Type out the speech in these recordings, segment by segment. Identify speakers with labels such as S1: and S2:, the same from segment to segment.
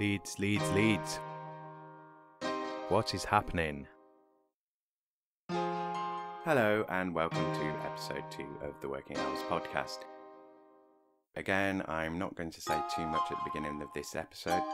S1: Leeds, Leeds, Leeds. What is happening? Hello, and welcome to episode two of the Working Hours podcast. Again, I'm not going to say too much at the beginning of this episode.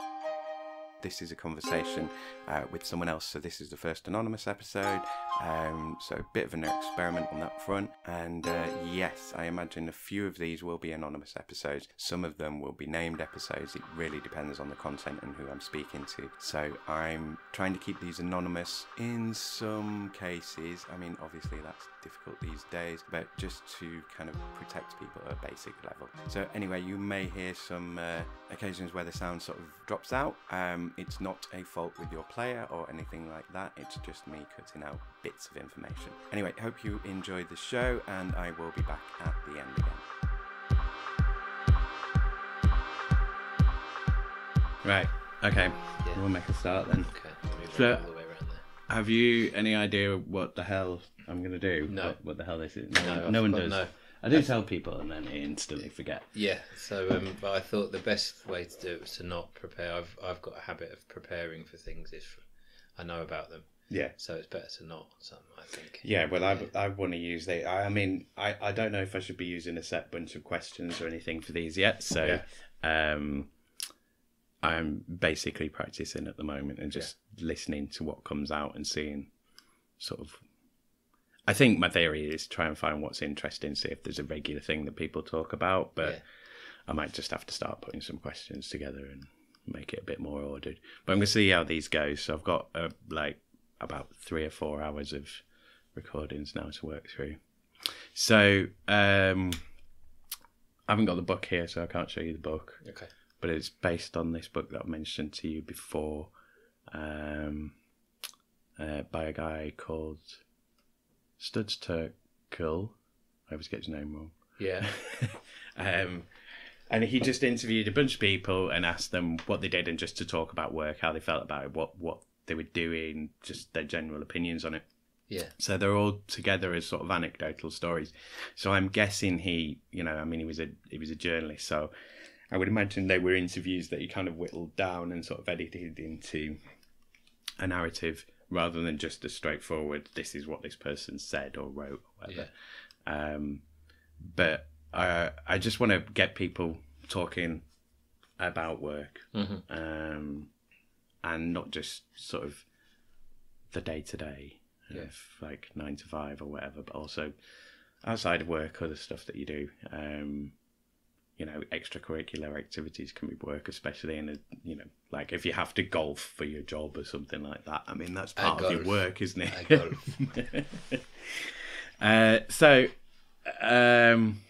S1: This is a conversation uh, with someone else, so this is the first anonymous episode. Um, so a bit of an experiment on that front. And uh, yes, I imagine a few of these will be anonymous episodes. Some of them will be named episodes. It really depends on the content and who I'm speaking to. So I'm trying to keep these anonymous in some cases. I mean, obviously that's difficult these days, but just to kind of protect people at a basic level. So anyway, you may hear some uh, occasions where the sound sort of drops out. Um, it's not a fault with your player or anything like that. It's just me cutting out bits of information. Anyway, hope you enjoyed the show, and I will be back at the end again.
S2: Right. Okay.
S3: Yeah.
S2: We'll make a start then.
S3: Okay, move
S2: So-
S3: all the way around there.
S2: Have you any idea what the hell I'm gonna do?
S3: No.
S2: What, what the hell this is?
S3: No,
S2: No, no one does.
S3: no.
S2: I do tell people and then they instantly forget.
S3: Yeah, so um, but I thought the best way to do it was to not prepare. I've I've got a habit of preparing for things if I know about them,
S2: Yeah.
S3: so it's better to not. Something I think.
S2: Yeah, well, I, I want to use the. I, I mean, I, I don't know if I should be using a set bunch of questions or anything for these yet. So, um, I'm basically practicing at the moment and just listening to what comes out and seeing sort of. I think my theory is try and find what's interesting, see if there's a regular thing that people talk about, but
S3: Yeah.
S2: I might just have to start putting some questions together and make it a bit more ordered. But I'm going to see how these go. So I've got uh, like about three or four hours of recordings now to work through. So um, I haven't got the book here, so I can't show you the book.
S3: Okay.
S2: But it's based on this book that I've mentioned to you before, um, uh, by a guy called Studs Terkel. I always get his name wrong.
S3: Yeah.
S2: um, and he just interviewed a bunch of people and asked them what they did and just to talk about work, how they felt about it, what what they were doing, just their general opinions on it.
S3: Yeah.
S2: So they're all together as sort of anecdotal stories. So I'm guessing he, you know, I mean, he was a he was a journalist, so I would imagine they were interviews that he kind of whittled down and sort of edited into a narrative rather than just a straightforward "this is what this person said" or wrote or whatever. Um, but I I just want to get people talking about work
S3: Mhm.
S2: um, and not just sort of the day to day like nine to five or whatever, but also outside of work, other stuff that you do. Um, you know, extracurricular activities can be work, especially in a you know, like if you have to golf for your job or something like that. I mean, that's part of your work, isn't it? uh, so, um,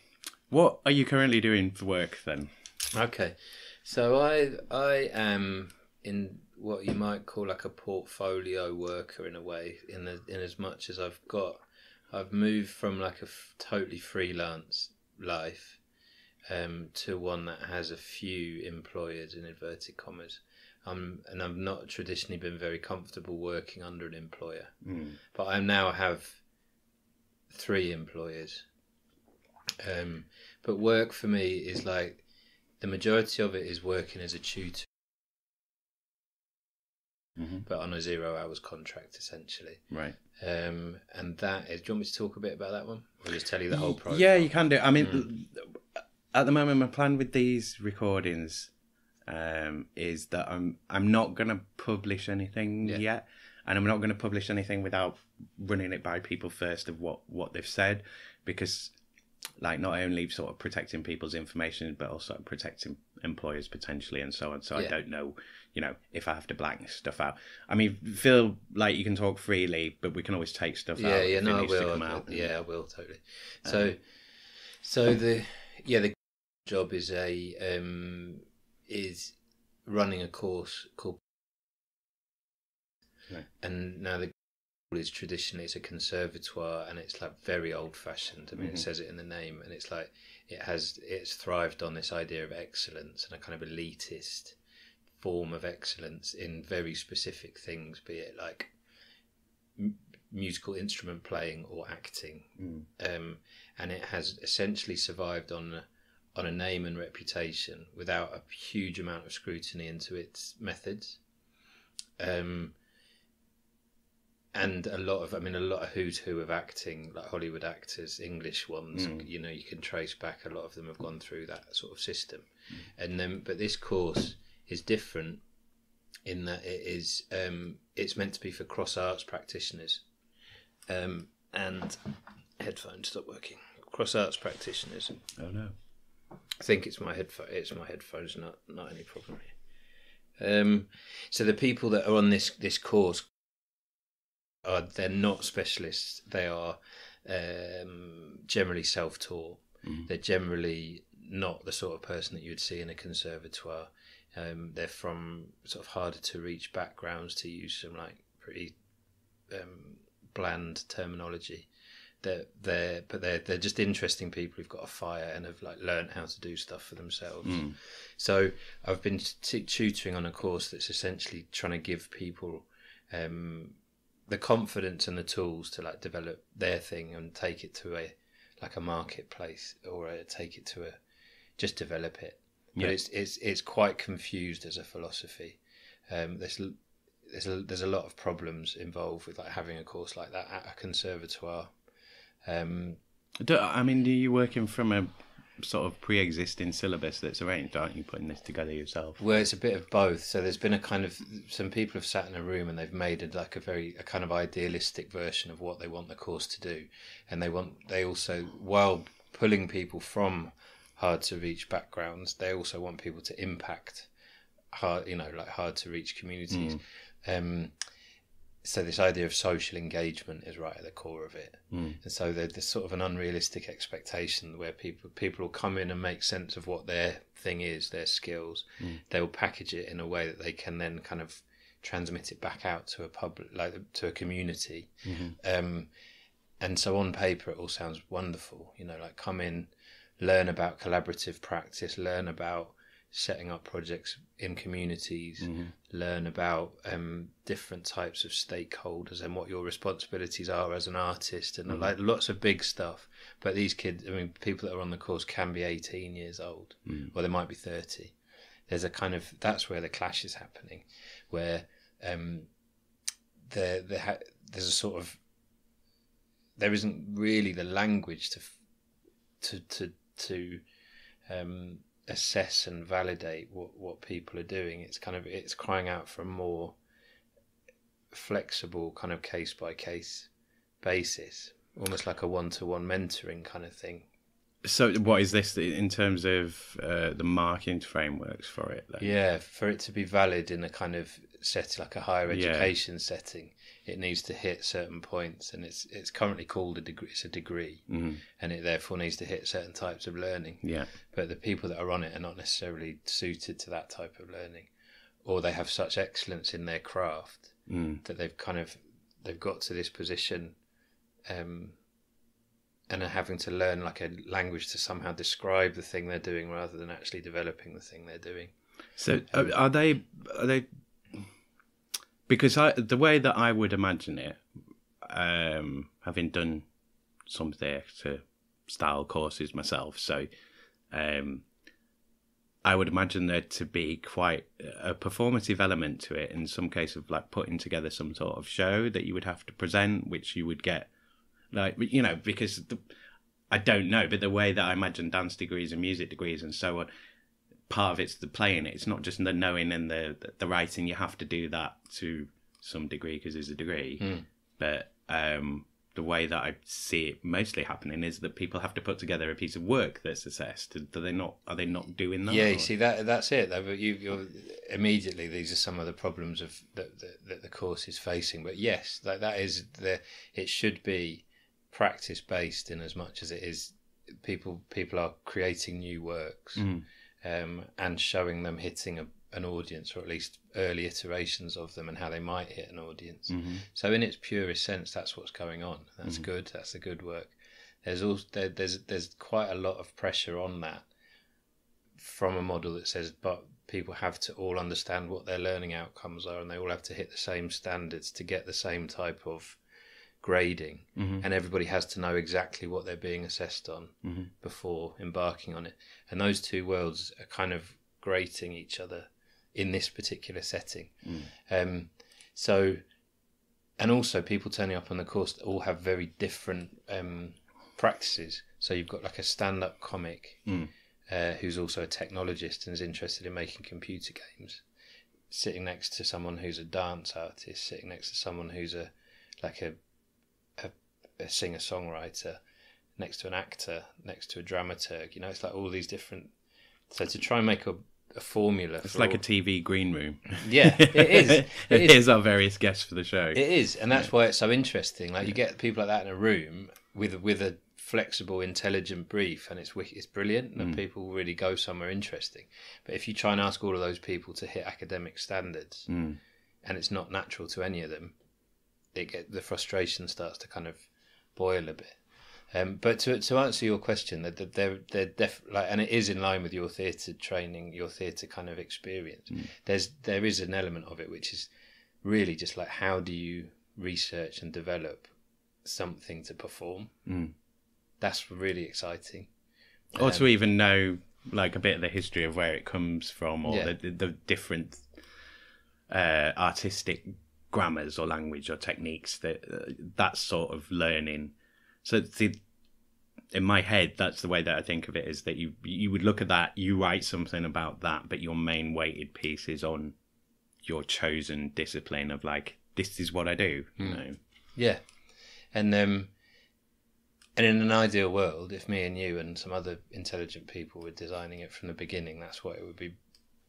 S2: what are you currently doing for work then?
S3: Okay. So I I am in what you might call like a portfolio worker in a way, in the, in as much as I've got, I've moved from like a f- totally freelance life, um, to one that has a few employers in inverted commas. Um, and I've not traditionally been very comfortable working under an employer,
S2: Mm.
S3: but I now have three employers. Um, but work for me is like the majority of it is working as a tutor,
S2: Mhm.
S3: but on a zero hours contract essentially.
S2: Right.
S3: Um, and that is. Do you want me to talk a bit about that one, or just tell you the whole process?
S2: Yeah, you can do. I mean, at the moment, my plan with these recordings um, is that I'm I'm not going to publish anything
S3: Yeah.
S2: yet, and I'm not going to publish anything without running it by people first of what what they've said, because like not only sort of protecting people's information, but also protecting employers potentially and so on. So I don't know, you know, if I have to blank stuff out. I mean, feel like you can talk freely, but we can always take stuff
S3: yeah,
S2: out.
S3: yeah, no, I will. I Yeah, I will totally. So, so the yeah the job is a um is running a course called, and now the is traditionally it's a conservatoire and it's like very old fashioned. I mean,
S2: Mhm.
S3: it says it in the name, and it's like it has it's thrived on this idea of excellence and a kind of elitist form of excellence in very specific things, be it like m- musical instrument playing or acting.
S2: Mm.
S3: Um, and it has essentially survived on on a name and reputation without a huge amount of scrutiny into its methods. Um, and a lot of, I mean, a lot of who's who of acting, like Hollywood actors, English ones,
S2: Mm.
S3: you know, you can trace back. A lot of them have gone through that sort of system, and then, but this course is different in that it is, um, it's meant to be for cross arts practitioners, um, and headphones stop working. Cross arts practitioners.
S2: Oh no.
S3: I think it's my headphone. It's my headphones, not not any problem here. Um, so the people that are on this this course are they're not specialists. They are um, generally self taught.
S2: Mhm.
S3: They're generally not the sort of person that you'd see in a conservatoire. Um, they're from sort of harder to reach backgrounds, to use some like pretty um, bland terminology they're they're but they're they're just interesting people who've got a fire and have like learned how to do stuff for themselves.
S2: Mm.
S3: So I've been t- tutoring on a course that's essentially trying to give people um, the confidence and the tools to like develop their thing and take it to a like a marketplace or uh take it to a just develop it. But
S2: Yeah.
S3: it's it's it's quite confused as a philosophy. Um, there's there's a, there's a lot of problems involved with like having a course like that at a conservatoire. Um,
S2: I mean, are you working from a sort of pre-existing syllabus that's arranged? Aren't you putting this together yourself?
S3: Well, it's a bit of both. So there's been a kind of some people have sat in a room and they've made it like a very a kind of idealistic version of what they want the course to do, and they want they also while pulling people from hard to reach backgrounds, they also want people to impact hard you know like hard to reach communities. Um, so this idea of social engagement is right at the core of it,
S2: Mm.
S3: and so there's sort of an unrealistic expectation where people people will come in and make sense of what their thing is, their skills. They'll package it in a way that they can then kind of transmit it back out to a public, like to a community. Um, and so on paper, it all sounds wonderful. You know, like come in, learn about collaborative practice, learn about setting up projects in communities, learn about um, different types of stakeholders and what your responsibilities are as an artist, and like lots of big stuff. But these kids, I mean, people that are on the course can be 18 years old, or they might be 30. There's a kind of that's where the clash is happening, where um, there there ha- there's a sort of there isn't really the language to to to to um, assess and validate what what people are doing. It's kind of it's crying out for a more flexible kind of case by case basis, almost like a one to one mentoring kind of thing.
S2: So, what is this in terms of uh, the marking frameworks for it? Then?
S3: Yeah, for it to be valid in a kind of set like a higher
S2: Yeah.
S3: education setting, it needs to hit certain points, and it's it's currently called a degree. It's a degree,
S2: Mhm.
S3: and it therefore needs to hit certain types of learning.
S2: Yeah.
S3: But the people that are on it are not necessarily suited to that type of learning, or they have such excellence in their craft
S2: Mm.
S3: that they've kind of they've got to this position, um, and are having to learn like a language to somehow describe the thing they're doing rather than actually developing the thing they're doing.
S2: So, uh, are they? Are they? Because I, the way that I would imagine it, um, having done some theatre style courses myself, so um, I would imagine there to be quite a performative element to it in some case of like putting together some sort of show that you would have to present, which you would get like you know because the, I don't know, but the way that I imagine dance degrees and music degrees and so on, part of it's the playing. It's not just the knowing and the the writing. You have to do that to some degree because there's a degree.
S3: Mm.
S2: But um, the way that I see it mostly happening is that people have to put together a piece of work that's assessed. Do they not? Are they not doing that?
S3: Yeah,
S2: or-
S3: you see that that's it. Though, but you, you're immediately these are some of the problems of that, that, that the course is facing. But yes, that that is the it should be practice based in as much as it is people people are creating new works
S2: Mhm.
S3: Um, and showing them hitting a, an audience or at least early iterations of them and how they might hit an audience.
S2: Mhm.
S3: So in its purest sense, that's what's going on. That's good. That's the good work. There's also there, there's there's quite a lot of pressure on that from a model that says, but people have to all understand what their learning outcomes are, and they all have to hit the same standards to get the same type of grading,
S2: Mhm.
S3: and everybody has to know exactly what they're being assessed on
S2: Mhm.
S3: before embarking on it. And those two worlds are kind of grating each other in this particular setting.
S2: Mm.
S3: Um, so, and also people turning up on the course all have very different um, practices. So you've got like a stand-up comic
S2: Mm.
S3: uh, who's also a technologist and is interested in making computer games, sitting next to someone who's a dance artist, sitting next to someone who's a like a, a singer-songwriter, next to an actor, next to a dramaturg. You know, it's like all these different. So to try and make a, a formula,
S2: It's like
S3: all-
S2: a TV green room.
S3: Yeah, it is. It
S2: it
S3: is.
S2: is our various guests for the show.
S3: It is, and that's why it's so interesting. Like you get people like that in a room with with a flexible, intelligent brief, and it's it's brilliant, and
S2: Mm.
S3: people really go somewhere interesting. But if you try and ask all of those people to hit academic standards,
S2: Mm.
S3: and it's not natural to any of them, it get the frustration starts to kind of boil a bit. Um, but to to answer your question, that they're they're def like, and it is in line with your theatre training, your theatre kind of experience.
S2: Mm.
S3: There's there is an element of it which is really just like how do you research and develop something to perform?
S2: Mm.
S3: That's really exciting.
S2: or
S3: Um,
S2: to even know like a bit of the history of where it comes from or
S3: Yeah.
S2: the, the, the different uh, artistic grammars or language or techniques that uh, that sort of learning so the, in my head that's the way that i think of it is that you you would look at that you write something about that but your main weighted piece is on your chosen discipline of like this is what i do you
S3: Hmm.
S2: know
S3: Yeah, and um, and in an ideal world, if me and you and some other intelligent people were designing it from the beginning, that's what it would be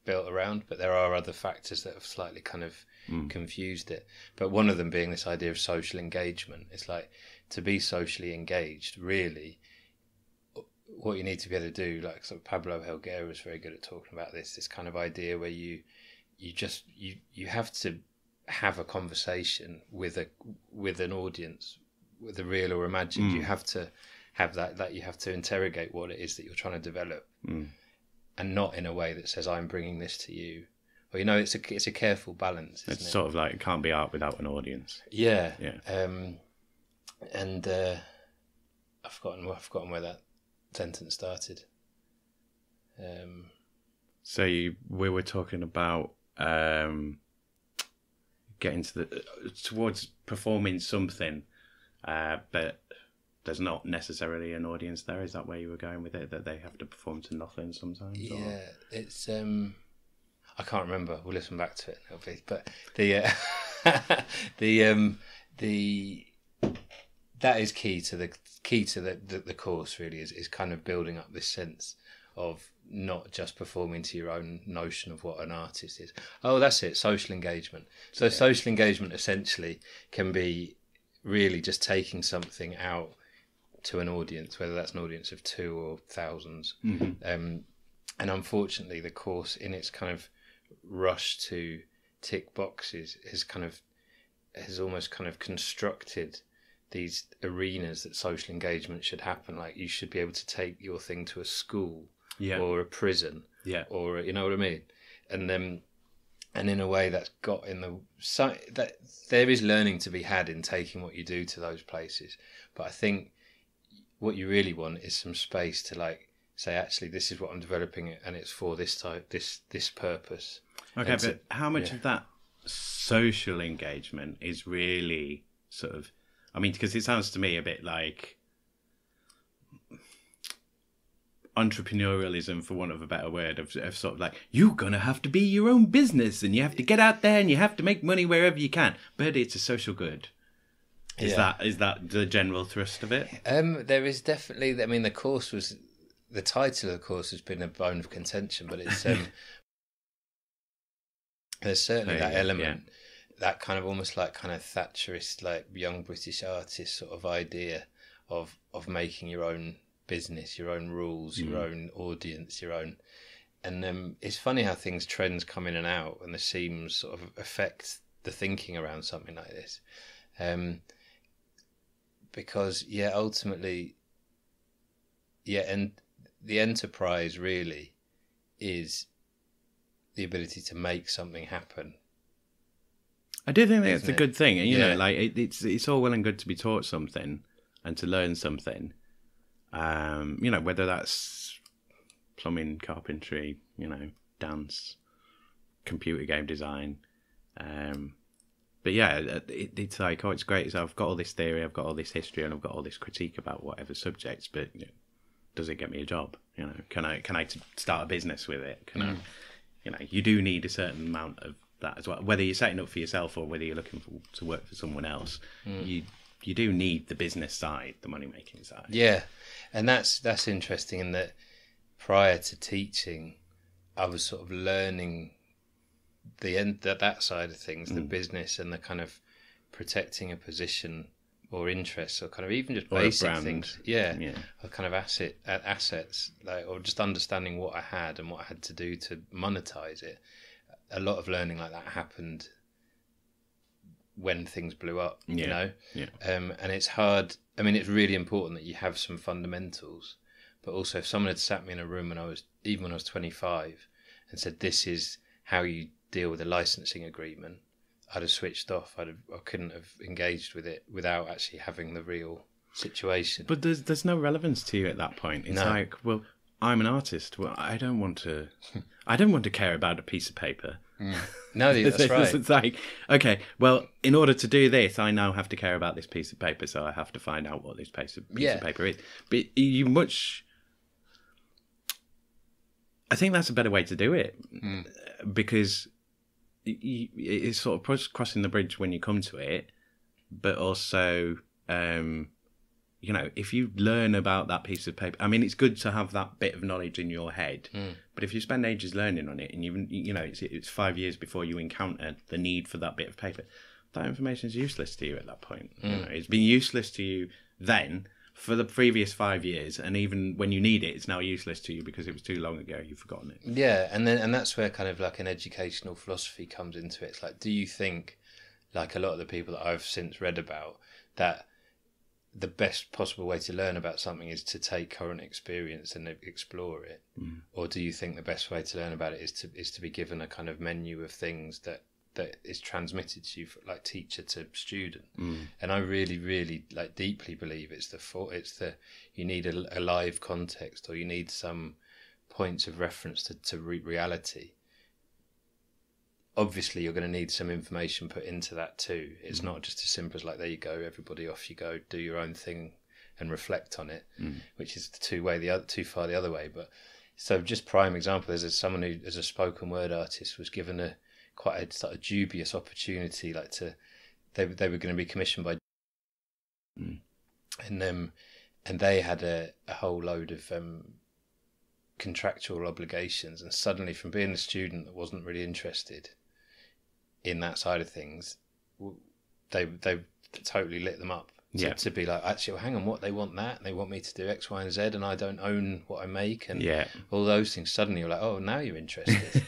S3: built around. But there are other factors that have slightly kind of
S2: Mm.
S3: confused it. But one of them being this idea of social engagement. It's like to be socially engaged, really. What you need to be able to do, like sort of Pablo Helguera is very good at talking about this. This kind of idea where you, you just you you have to have a conversation with a with an audience, whether real or imagined.
S2: Mm.
S3: You have to have that that you have to interrogate what it is that you're trying to develop,
S2: Mm.
S3: and not in a way that says I'm bringing this to you. Well, you know, it's a it's a careful balance. Isn't
S2: it's
S3: it?
S2: sort of like it can't be art without an audience
S3: Yeah.
S2: Yeah.
S3: Um, and uh, I've forgotten I've forgotten where that sentence started. Um,
S2: So you, we were talking about um, getting to the towards performing something, uh, but there's not necessarily an audience there. Is that where you were going with it? That they have to perform to nothing sometimes. or-
S3: yeah, it's um, I can't remember. We'll listen back to it a little bit, but the uh, the um, the that is key to the key to the, the the course. Really, is is kind of building up this sense of not just performing to your own notion of what an artist is. Oh, that's it, social engagement. So social engagement essentially can be really just taking something out to an audience, whether that's an audience of two or thousands.
S2: Mhm.
S3: Um, and unfortunately, the course, in its kind of rush to tick boxes, has kind of has almost kind of constructed these arenas that social engagement should happen. Like you should be able to take your thing to a school
S2: Yeah.
S3: or a prison
S2: yeah.
S3: or you know what I mean, and then and in a way that's got in the so that there is learning to be had in taking what you do to those places, but I think what you really want is some space to like say actually this is what I'm developing and it's for this type this this purpose.
S2: Okay,
S3: It's a-
S2: but how much
S3: yeah.
S2: of that social engagement is really sort of? I mean, because it sounds to me a bit like entrepreneurialism, for want of a better word, of, of sort of like you're gonna have to be your own business and you have to get out there and you have to make money wherever you can. But it's a social good. Is
S3: Yeah.
S2: that is that the general thrust of it?
S3: Um, there is definitely. I mean, the course was the title of the course has been a bone of contention, but it's um, there's certainly
S2: There
S3: that element, that kind of almost like kind of Thatcherist, like young British artist sort of idea of of making your own business, your own rules, your
S2: Mm.
S3: own audience, your own. And um, it's funny how things trends come in and out, and the seams sort of affect the thinking around something like this. Um, because yeah, ultimately, yeah, and the enterprise really is the ability to make something happen.
S2: I do think that's a
S3: it?
S2: good thing. You
S3: Yeah.
S2: know, like it, it's it's all well and good to be taught something and to learn something. Um, you know, whether that's plumbing, carpentry, you know, dance, computer game design. Um, but yeah, it, it's like, oh, it's great. So I've got all this theory, I've got all this history, and I've got all this critique about whatever subjects. But you know, does it get me a job? You know, can I can I t- start a business with it? Can I? Mm. You know, you do need a certain amount of that as well. Whether you're setting up for yourself or whether you're looking for, to work for someone else, mm. you you do need the business side, the money making side.
S3: Yeah, and that's that's interesting in that prior to teaching, I was sort of learning the end that that side of things, the mm. business and the kind of protecting a position or interests or kind of even just basic things. Yeah,
S2: Yeah.
S3: or kind of asset uh, assets, like or just understanding what I had and what I had to do to monetize it. A lot of learning like that happened when things blew up. You know,
S2: yeah.
S3: um, and it's hard. I mean, it's really important that you have some fundamentals, but also if someone had sat me in a room when I was even when I was twenty five and said, "This is how you deal with a licensing agreement," I'd have switched off. I'd have, I couldn't have engaged with it without actually having the real situation.
S2: But there's there's no relevance to you at that point. It's
S3: No.
S2: like, well, I'm an artist. Well, I don't want to. I don't want to care about a piece of paper.
S3: no, that's
S2: it's,
S3: right.
S2: it's like, okay, well, in order to do this, I now have to care about this piece of paper, so I have to find out what this piece of, piece
S3: Yeah.
S2: of paper is. But you much. I think that's a better way to do it
S3: Hmm.
S2: because it's sort of crossing the bridge when you come to it, but also, um, you know, if you learn about that piece of paper, I mean, it's good to have that bit of knowledge in your head. But if you spend ages learning on it, and you you know, it's, it's five years before you encounter the need for that bit of paper, that information is useless to you at that point. You know, it's been useless to you then for the previous five years, and even when you need it, it's now useless to you because it was too long ago. You've forgotten it.
S3: Yeah, and then and that's where kind of like an educational philosophy comes into it. It's like, do you think, like a lot of the people that I've since read about, that the best possible way to learn about something is to take current experience and explore it, mm. or do you think the best way to learn about it is to is to be given a kind of menu of things that that is transmitted to you, for, like teacher to student? Mm. And I really, really like deeply believe it's the for, it's the you need a, a live context or you need some points of reference to, to re- reality. Obviously you're going to need some information put into that too. It's mm. not just as simple as like there you go everybody off you go do your own thing and reflect on it mm. which is the two way the other too far the other way. But so just prime example there's a, someone who as a spoken word artist was given a quite a sort of dubious opportunity like to they, they were going to be commissioned by and um and they had a, a whole load of um contractual obligations and suddenly from being a student that wasn't really interested in that side of things they they totally lit them up to,
S2: Yeah.
S3: to be like actually well, hang on what they want that they want me to do x y and z and i don't own what i make and
S2: Yeah.
S3: all those things suddenly you're like oh now you're interested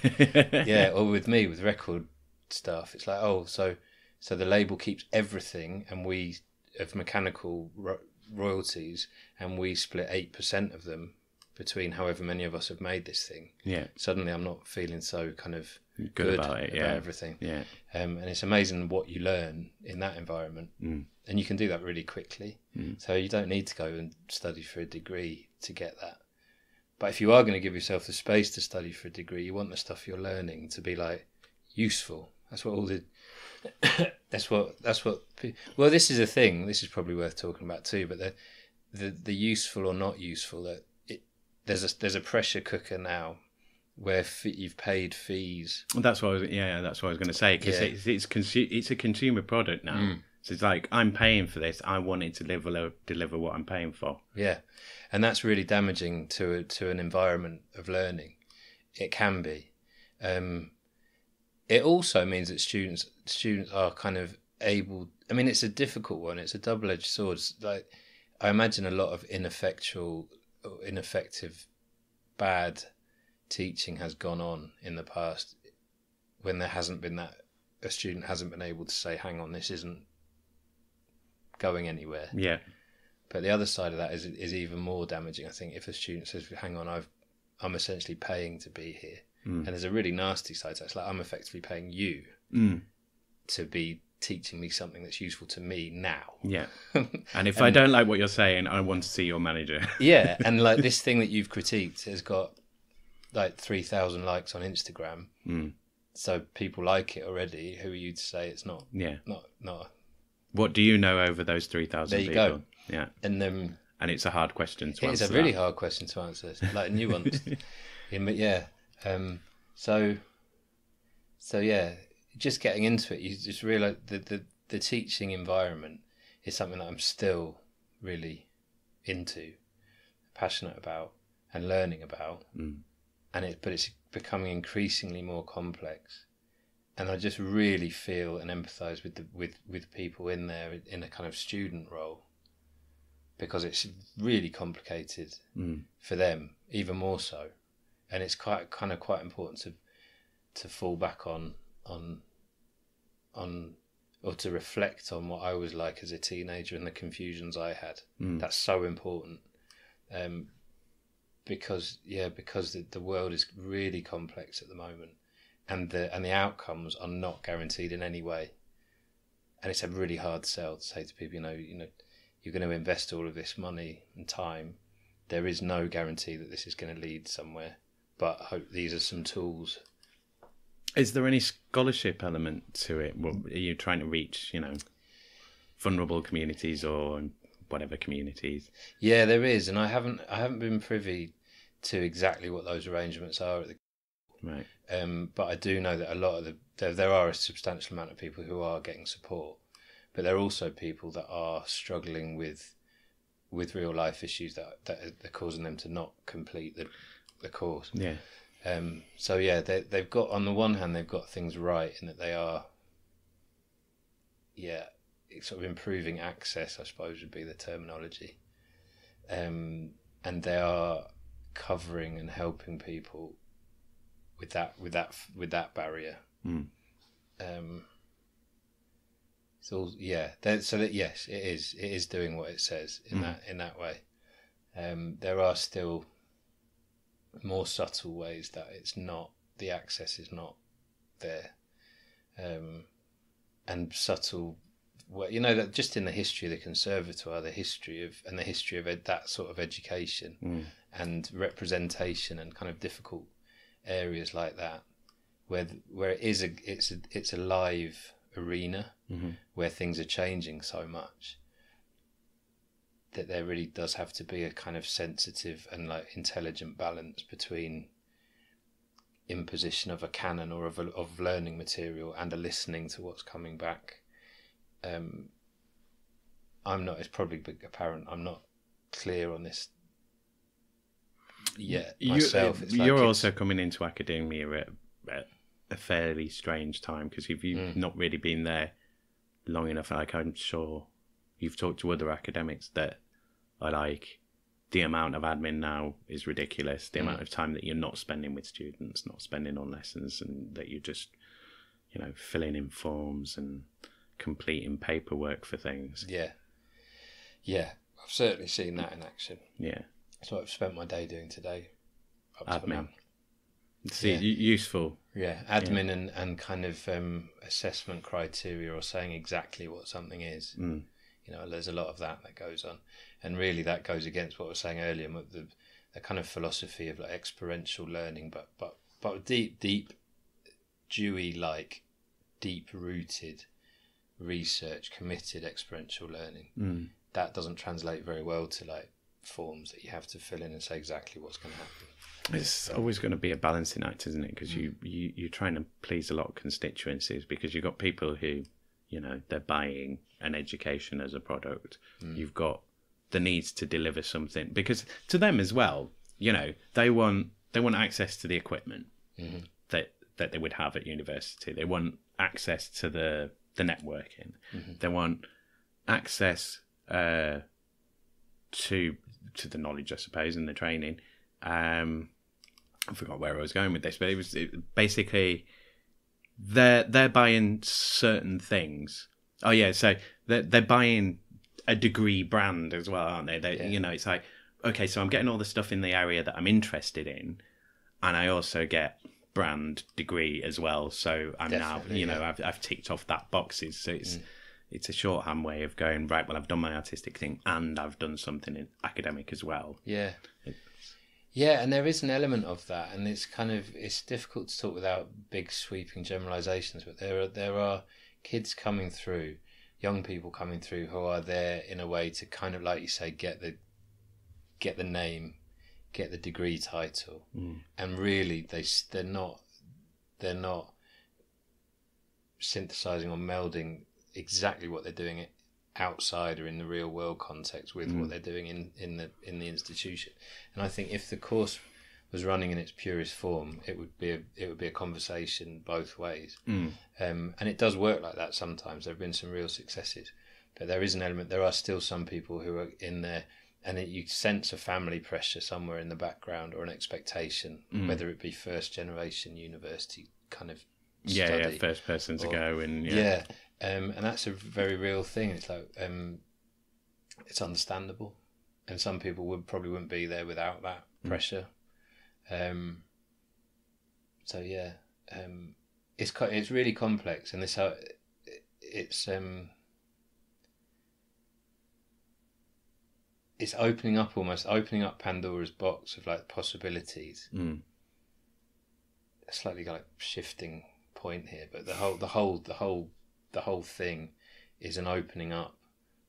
S3: yeah or with me with record stuff it's like oh so so the label keeps everything and we of mechanical ro- royalties and we split 8% of them between however many of us have made this thing
S2: yeah.
S3: suddenly i'm not feeling so kind of
S2: Good about it, yeah.
S3: everything
S2: Yeah.
S3: um, and it's amazing what you learn in that environment
S2: Mm.
S3: and you can do that really quickly so you don't need to go and study for a degree to get that but if you are going to give yourself the space to study for a degree you want the stuff you're learning to be like useful that's what all the that's what that's what well this is a thing this is probably worth talking about too but the the, the useful or not useful that there's a there's a pressure cooker now where f- you've paid fees
S2: That's what I was. Yeah, that's what I was going to say because
S3: Yeah.
S2: it's it's consu- it's a consumer product now. So it's like I'm paying for this. I want it to deliver deliver what I'm paying for.
S3: Yeah, and that's really damaging to a, to an environment of learning. It can be. Um, it also means that students students are kind of able. I mean, it's a difficult one. It's a double edged sword. It's like I imagine a lot of ineffectual, ineffective, bad teaching has gone on in the past when there hasn't been that a student hasn't been able to say, "Hang on, this isn't going anywhere."
S2: Yeah,
S3: But the other side of that is is even more damaging. I think if a student says, "Hang on, I've I'm essentially paying to be here," and there's a really nasty side to that. It's like I'm effectively paying you
S2: Mm.
S3: to be teaching me something that's useful to me now.
S2: Yeah. And if I don't like what you're saying, I want to see your manager.
S3: yeah, and like this thing that you've critiqued has got like three thousand likes on Instagram.
S2: Mm.
S3: So people like it already. Who are you to say it's not?
S2: Yeah.
S3: Not not.
S2: What do you know over those 3,000
S3: There you
S2: people?
S3: go.
S2: Yeah.
S3: And then
S2: And it's a hard question to
S3: it's
S2: answer.
S3: It's a really
S2: that.
S3: hard question to answer. It's like nuanced. yeah, but yeah. Um, so so yeah, just getting into it, you just realize the, the the teaching environment is something that I'm still really into, passionate about, and learning about.
S2: Mm.
S3: And it, but it's becoming increasingly more complex, and I just really feel and empathise with the with with people in there in a kind of student role, because it's really complicated
S2: Mm.
S3: for them, even more so, and it's quite kind of quite important to to fall back on on on or to reflect on what I was like as a teenager and the confusions I had.
S2: Mm.
S3: That's so important, um, because yeah, because the, the world is really complex at the moment, and the and the outcomes are not guaranteed in any way. And it's a really hard sell to say to people, you know, you know, you're going to invest all of this money and time. There is no guarantee that this is going to lead somewhere, but hope these are some tools.
S2: Is there any scholarship element to it? What, are you trying to reach, you know, vulnerable communities or whatever communities?
S3: Yeah, there is, and I haven't I haven't been privy to exactly what those arrangements are at the
S2: Right.
S3: Um, but I do know that a lot of the there, there are a substantial amount of people who are getting support, but there are also people that are struggling with with real life issues that that are causing them to not complete the the course.
S2: Yeah.
S3: Um, so yeah, they they've got on the one hand they've got things right in that they are yeah sort of improving access I suppose would be the terminology, um, and they are covering and helping people with that with that with that barrier.
S2: Mm.
S3: Um, so yeah, so that yes, it is it is doing what it says in
S2: Mm.
S3: that in that way. Um, there are still more subtle ways that it's not the access is not there, um, and subtle. Well, you know that just in the history of the conservatoire, the history of and the history of ed, that sort of education
S2: Mm.
S3: and representation and kind of difficult areas like that, where where it is a it's a it's a live arena
S2: hmm
S3: where things are changing so much that there really does have to be a kind of sensitive and like intelligent balance between imposition of a canon or of, a, of learning material and a listening to what's coming back. Um, I'm not. It's probably big apparent. I'm not clear on this yet myself. Like
S2: you're
S3: it's-
S2: also coming into academia at, at a fairly strange time because if you've
S3: Mm.
S2: not really been there long enough, like I'm sure you've talked to other academics that are like, the amount of admin now is ridiculous. The
S3: Mm.
S2: amount of time that you're not spending with students, not spending on lessons, and that you're just, you know, filling in forms and completing paperwork for things.
S3: Yeah. Yeah. I've certainly seen that in action.
S2: Yeah.
S3: That's what I've spent my day doing today.
S2: Admin. See,
S3: Yeah.
S2: useful.
S3: Yeah, admin and, and kind of um, assessment criteria or saying exactly what something is.
S2: Mm.
S3: You know, there's a lot of that that goes on. And really that goes against what I was saying earlier, the, the kind of philosophy of like experiential learning, but, but, but deep, deep, Dewey like, deep rooted research, committed experiential learning.
S2: Mm.
S3: That doesn't translate very well to like forms that you have to fill in and say exactly what's going to happen.
S2: It's always going to be a balancing act, isn't it? Because
S3: Mm.
S2: you, you you're trying to please a lot of constituencies because you've got people who, you know, they're buying an education as a product.
S3: Mm.
S2: You've got the needs to deliver something because to them as well, you know, they want they want access to the equipment
S3: Mhm.
S2: that that they would have at university. They want access to the the networking.
S3: Mhm.
S2: They want access uh, to to the knowledge, I suppose, and the training. Um, I forgot where I was going with this, but it was it, basically they're they're buying certain things. Oh yeah, so they're they're buying a degree brand as well, aren't they? They
S3: Yeah.
S2: you know it's like okay, so I'm getting all the stuff in the area that I'm interested in, and I also get brand degree as well. So I'm now,
S3: Definitely,
S2: you know. I've I've ticked off that boxes. So
S3: Mm.
S2: it's it's a shorthand way of going right. Well, I've done my artistic thing and I've done something in academic as well.
S3: Yeah. Yeah, and there is an element of that, and it's kind of it's difficult to talk without big sweeping generalizations. But there are there are kids coming through, young people coming through who are there in a way to kind of like you say get the get the name, get the degree title,
S2: Mm.
S3: and really they they're not they're not synthesizing or melding exactly what they're doing outside or in the real world context with what they're doing in, in the in the institution. And I think if the course was running in its purest form, it would be a, it would be a conversation both ways.
S2: Mm.
S3: Um, and it does work like that sometimes. There have been some real successes, but there is an element. There are still some people who are in there, and it, you sense a family pressure somewhere in the background or an expectation, whether it be first generation university kind of
S2: Yeah,
S3: study.
S2: yeah, first person to
S3: or-
S2: go and yeah.
S3: Yeah, um, and that's a very real thing. It's like um, it's understandable, and some people would probably wouldn't be there without that
S2: Mm.
S3: pressure. Um, so yeah, um, it's co- it's really complex, and this how it's um, it's opening up almost opening up Pandora's box of like possibilities
S2: Mm.
S3: a slightly like shifting point here, but the whole the whole the whole the whole thing is an opening up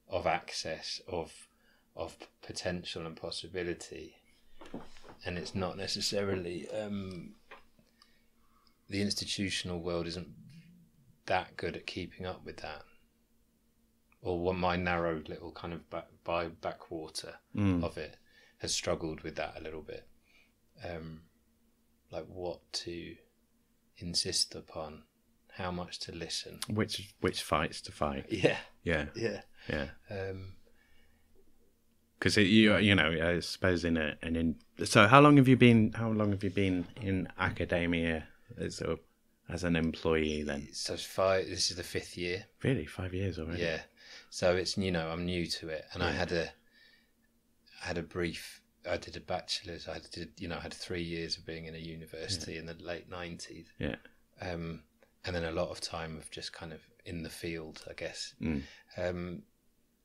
S3: of access of of potential and possibility, and it's not necessarily um, the institutional world isn't that good at keeping up with that, or what my narrow little kind of back, by backwater
S2: Mm.
S3: of it has struggled with that a little bit. Um, like what to insist upon, how much to listen.
S2: Which which fights to fight?
S3: Yeah,
S2: Yeah,
S3: yeah.
S2: yeah.
S3: Um,
S2: Because you you know I suppose in a an in so how long have you been how long have you been in academia as a, as an employee then?
S3: so five. This is the fifth year.
S2: Really, five years already.
S3: Yeah. So it's you know I'm new to it, and I had a I had a brief. I did a bachelor's. I did you know I had three years of being in a university in the late nineties.
S2: Yeah.
S3: Um, and then a lot of time of just kind of in the field, I guess.
S2: Mm.
S3: Um,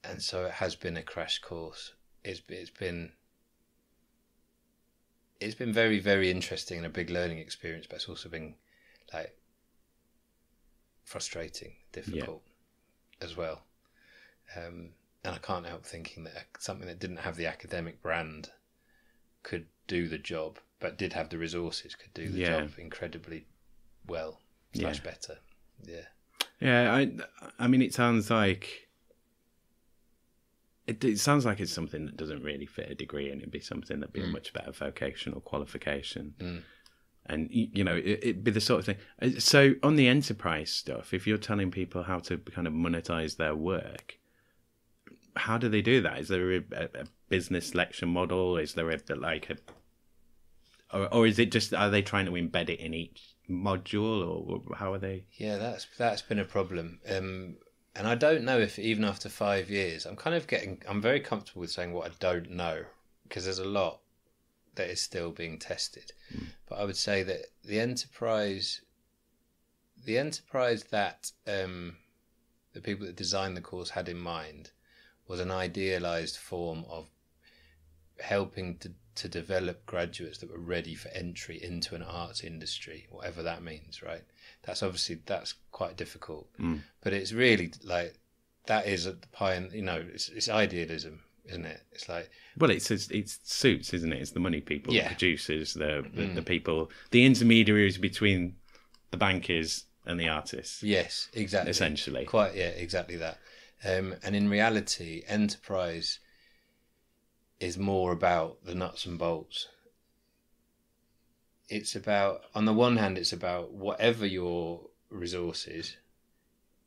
S3: and so it has been a crash course. It's it's been it's been very very interesting and a big learning experience, but it's also been like frustrating, difficult as well. Um, and I can't help thinking that something that didn't have the academic brand could do the job, but did have the resources, could do the
S2: Yeah.
S3: job incredibly well slash
S2: Yeah.
S3: better. Yeah.
S2: Yeah, I I mean it sounds like it, it sounds like it's something that doesn't really fit a degree and it'd be something that'd be a much better vocational qualification.
S3: Mm.
S2: And you know, it, it'd be the sort of thing. uh, So on the enterprise stuff, if you're telling people how to kind of monetize their work, how do they do that? Is there a, a, business selection model? Is there a like a, or, or is it just are they trying to embed it in each module, or how are they?
S3: Yeah, that's that's been a problem. Um, and I don't know if even after five years, I'm kind of getting. I'm very comfortable with saying what I don't know because there's a lot that is still being tested. But I would say that the enterprise, the enterprise that um, the people that designed the course had in mind, was an idealized form of helping to, to develop graduates that were ready for entry into an arts industry, whatever that means, right? That's obviously that's quite difficult,
S2: Mm.
S3: but it's really like that is at the pioneer. You know, it's, it's idealism, isn't it? It's like
S2: Well, it's it's, it's suits, isn't it? It's the money people,
S3: Yeah.
S2: the producers, the the,
S3: Mm.
S2: the people, the intermediaries between the bankers and the artists,
S3: yes, exactly,
S2: essentially.
S3: quite yeah, exactly that. Um, and in reality, enterprise is more about the nuts and bolts. It's about, on the one hand, it's about whatever your resources,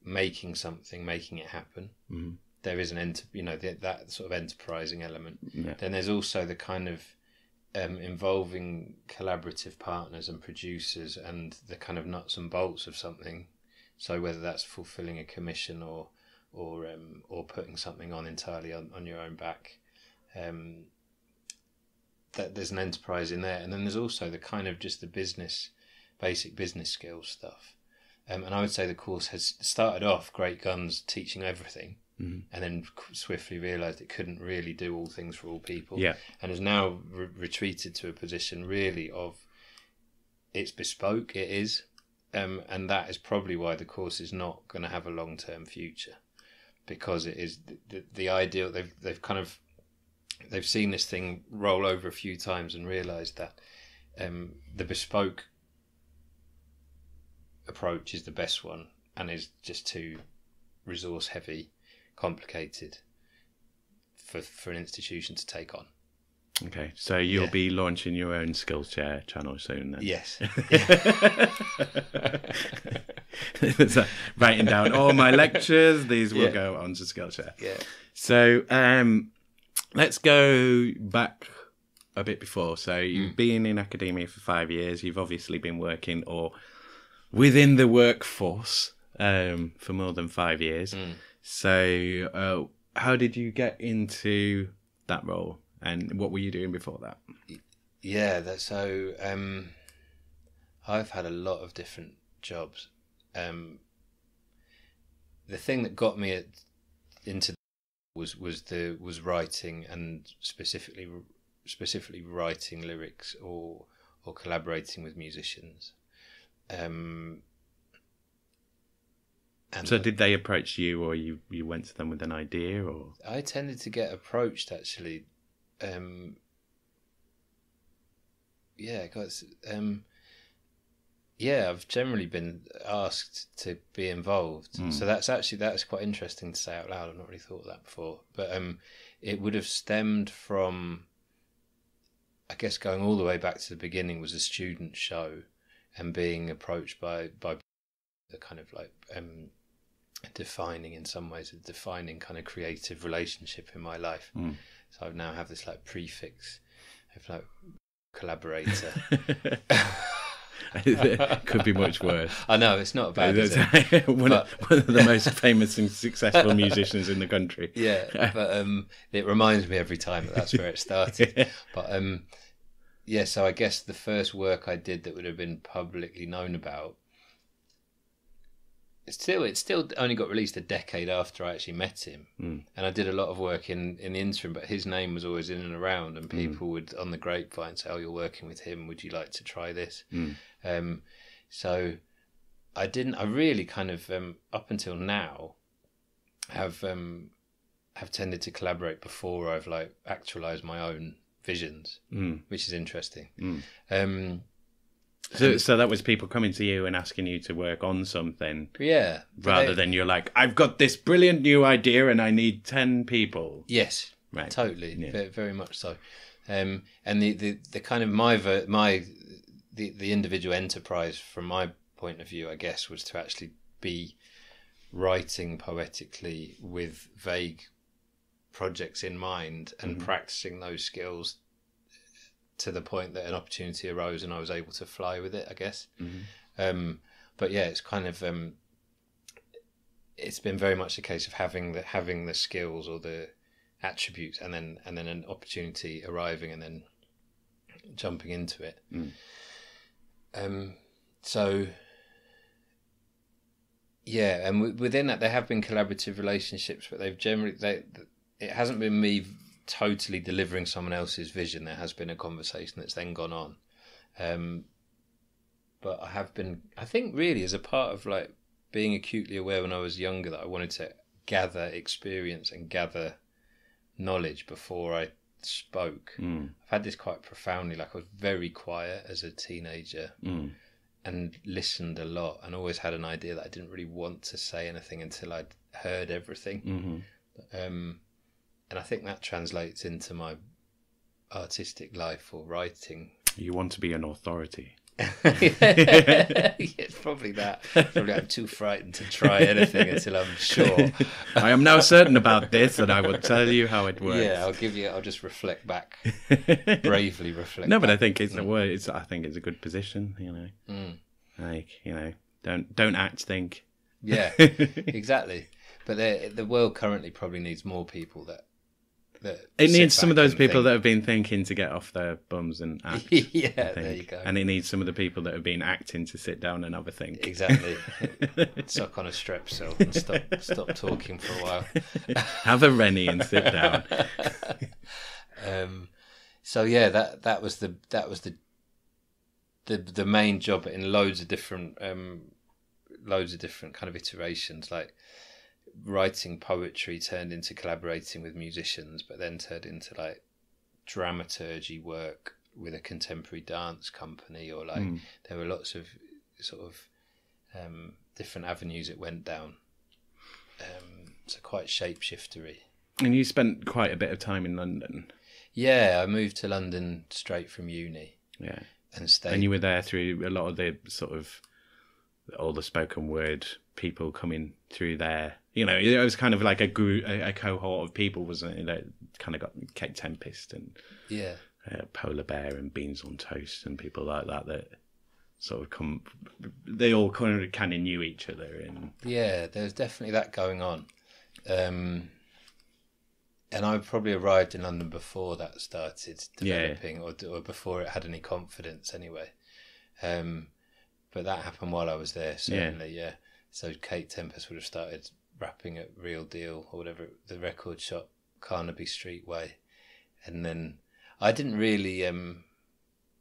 S3: making something, making it happen.
S2: Mhm.
S3: There is an enter, you know, that, that sort of enterprising element.
S2: Yeah.
S3: Then there's also the kind of um, involving collaborative partners and producers and the kind of nuts and bolts of something. So whether that's fulfilling a commission or or um, or putting something on entirely on, on your own back, um, that there's an enterprise in there. And then there's also the kind of just the business basic business skills stuff. Um, and I would say the course has started off great guns teaching everything,
S2: Mhm.
S3: and then swiftly realised it couldn't really do all things for all people
S2: Yeah.
S3: and has now re- retreated to a position really of it's bespoke it is um, and that is probably why the course is not going to have a long-term future because it is the, the, the ideal they've they've kind of they've seen this thing roll over a few times and realized that um, the bespoke approach is the best one and is just too resource heavy complicated for for an institution to take on
S2: Okay, so you'll
S3: Yeah.
S2: be launching your own Skillshare channel soon then.
S3: yes
S2: so, writing down all my lectures. These will
S3: Yeah.
S2: go onto Skillshare.
S3: yeah
S2: So um, let's go back a bit before. So you've been in academia for five years. You've obviously been working or within the workforce um, for more than five years.
S3: Mm.
S2: So uh, how did you get into that role, and what were you doing before that?
S3: Yeah, that so um I've had a lot of different jobs. Um the thing that got me at, into was was the was writing and specifically specifically writing lyrics or or collaborating with musicians. Um and
S2: So did they approach you, or you you went to them with an idea, or
S3: I tended to get approached actually. Um, yeah, guys. Um, yeah, I've generally been asked to be involved,
S2: Mm.
S3: so that's actually that's quite interesting to say out loud. I've not really thought of that before, but um, it would have stemmed from, I guess, going all the way back to the beginning was a student show, and being approached by by the kind of like um, defining in some ways a defining kind of creative relationship in my life.
S2: Mm.
S3: So I now have this like prefix of like collaborator.
S2: it could be much worse.
S3: I know it's not bad.
S2: One, of, one of the most famous and successful musicians in the country.
S3: Yeah, but um, it reminds me every time that that's where it started. But um, yeah, so I guess the first work I did that would have been publicly known about. It's still, it still only got released a decade after I actually met him,
S2: Mm.
S3: and I did a lot of work in in the interim. But his name was always in and around, and people would on the grapevine say, "Oh, you're working with him. Would you like to try this?"
S2: Mm.
S3: Um, so I didn't. I really kind of um, up until now have um, have tended to collaborate before I've like actualized my own visions,
S2: Mm.
S3: which is interesting.
S2: Mm.
S3: Um,
S2: So, so that was people coming to you and asking you to work on something
S3: yeah,
S2: rather
S3: they-
S2: than you're like, I've got this brilliant new idea and I need 10 people.
S3: yes,
S2: Right.
S3: totally,
S2: Yeah.
S3: very, very much so. Um, and the, the, the kind of my ver- my the the individual enterprise from my point of view, I guess, was to actually be writing poetically with vague projects in mind and practicing those skills to the point that an opportunity arose and I was able to fly with it, I guess.
S2: Mhm.
S3: Um, but yeah, it's kind of um, it's been very much a case of having the having the skills or the attributes and then and then an opportunity arriving and then jumping into it.
S2: Mm.
S3: Um, so yeah, and w- within that there have been collaborative relationships, but they've generally they it hasn't been me totally delivering someone else's vision. There has been a conversation that's then gone on. Um, but I have been, I think, really as a part of like being acutely aware when I was younger that I wanted to gather experience and gather knowledge before I spoke.
S2: Mm.
S3: I've had this quite profoundly. Like I was very quiet as a teenager
S2: Mm.
S3: and listened a lot, and always had an idea that I didn't really want to say anything until I'd heard everything.
S2: hmm
S3: Um, and I think that translates into my artistic life or writing.
S2: You want to be an authority.
S3: yeah, it's probably that. Probably I'm too frightened to try anything until I'm sure.
S2: I am now certain about this and I will tell you how it works.
S3: Yeah, I'll give you. I'll just reflect back, bravely reflect.
S2: no, but I think it's a word. It's I think it's a good position. You know,
S3: Mm.
S2: like you know, don't don't act, think.
S3: yeah, exactly. But the the world currently probably needs more people that that
S2: It needs some of those people
S3: think-
S2: that have been thinking to get off their bums and act.
S3: yeah, there you go.
S2: And it needs some of the people that have been acting to sit down and have a think.
S3: Exactly. Suck on a strepsil and stop stop talking for a while.
S2: have a Rennie and sit down.
S3: Um, so yeah, that that was the that was the the the main job in loads of different um, loads of different kind of iterations. Like writing poetry turned into collaborating with musicians, but then turned into like dramaturgy work with a contemporary dance company, or like
S2: Mm.
S3: there were lots of sort of um, different avenues it went down. Um, so quite shapeshiftery.
S2: And you spent quite a bit of time in London.
S3: Yeah, I moved to London straight from uni
S2: Yeah.
S3: and stayed.
S2: And you were there through a lot of the sort of all the spoken word people coming through there. You know, it was kind of like a group, a, a cohort of people, wasn't it? That kind of got Kate Tempest and
S3: yeah,
S2: uh, Polar Bear and Beans on Toast and people like that that sort of come. They all kind of kind of knew each other and
S3: yeah, there's definitely that going on. Um, and I probably arrived in London before that started
S2: Yeah.
S3: developing, or, or before it had any confidence anyway. Um, but that happened while I was there, certainly, yeah. So Kate Tempest would have started rapping at Real Deal or whatever, the record shop, Carnaby Street Way. And then I didn't really. Um,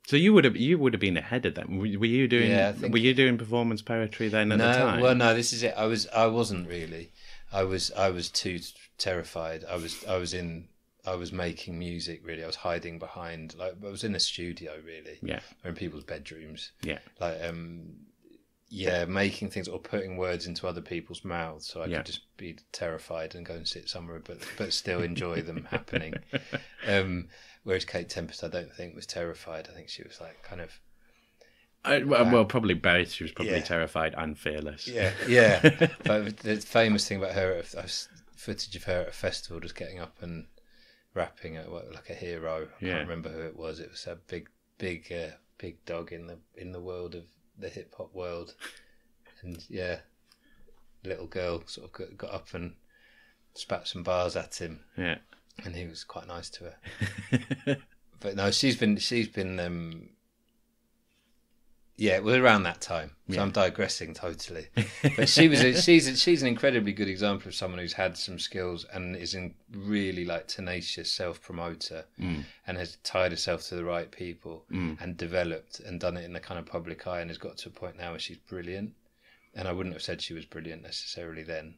S2: So you would have you would have been ahead of them. Were, were you doing
S3: Yeah, think-
S2: were you doing performance poetry then at
S3: no,
S2: the time?
S3: well, no, this is it. I was, I wasn't really. I was, I was too terrified. I was, I was in, I was making music. Really, I was hiding behind. Like, I was in a studio, really,
S2: Yeah,
S3: or in people's bedrooms.
S2: yeah,
S3: Like, um, yeah, making things or putting words into other people's mouths, so I
S2: Yeah.
S3: could just be terrified and go and sit somewhere, but but still enjoy them happening. Um, whereas Kate Tempest, I don't think was terrified. I think she was like kind of
S2: I, well, well, probably both. She was probably
S3: Yeah.
S2: terrified and fearless.
S3: Yeah, yeah. but the famous thing about her, footage of her at a festival, just getting up and rapping at what, like a hero. I
S2: Yeah.
S3: can't remember who it was. It was a big, big, uh, big dog in the in the world of the hip hop world, and yeah, little girl sort of got, got up and spat some bars at him,
S2: yeah.
S3: and he was quite nice to her. But no, she's been she's been um yeah, it was around that time. So
S2: Yeah.
S3: I'm digressing totally. But she was a, she's a, she's an incredibly good example of someone who's had some skills and is in really like tenacious self promoter
S2: Mm.
S3: and has tied herself to the right people
S2: Mm.
S3: and developed and done it in the kind of public eye and has got to a point now where she's brilliant. And I wouldn't have said she was brilliant necessarily then.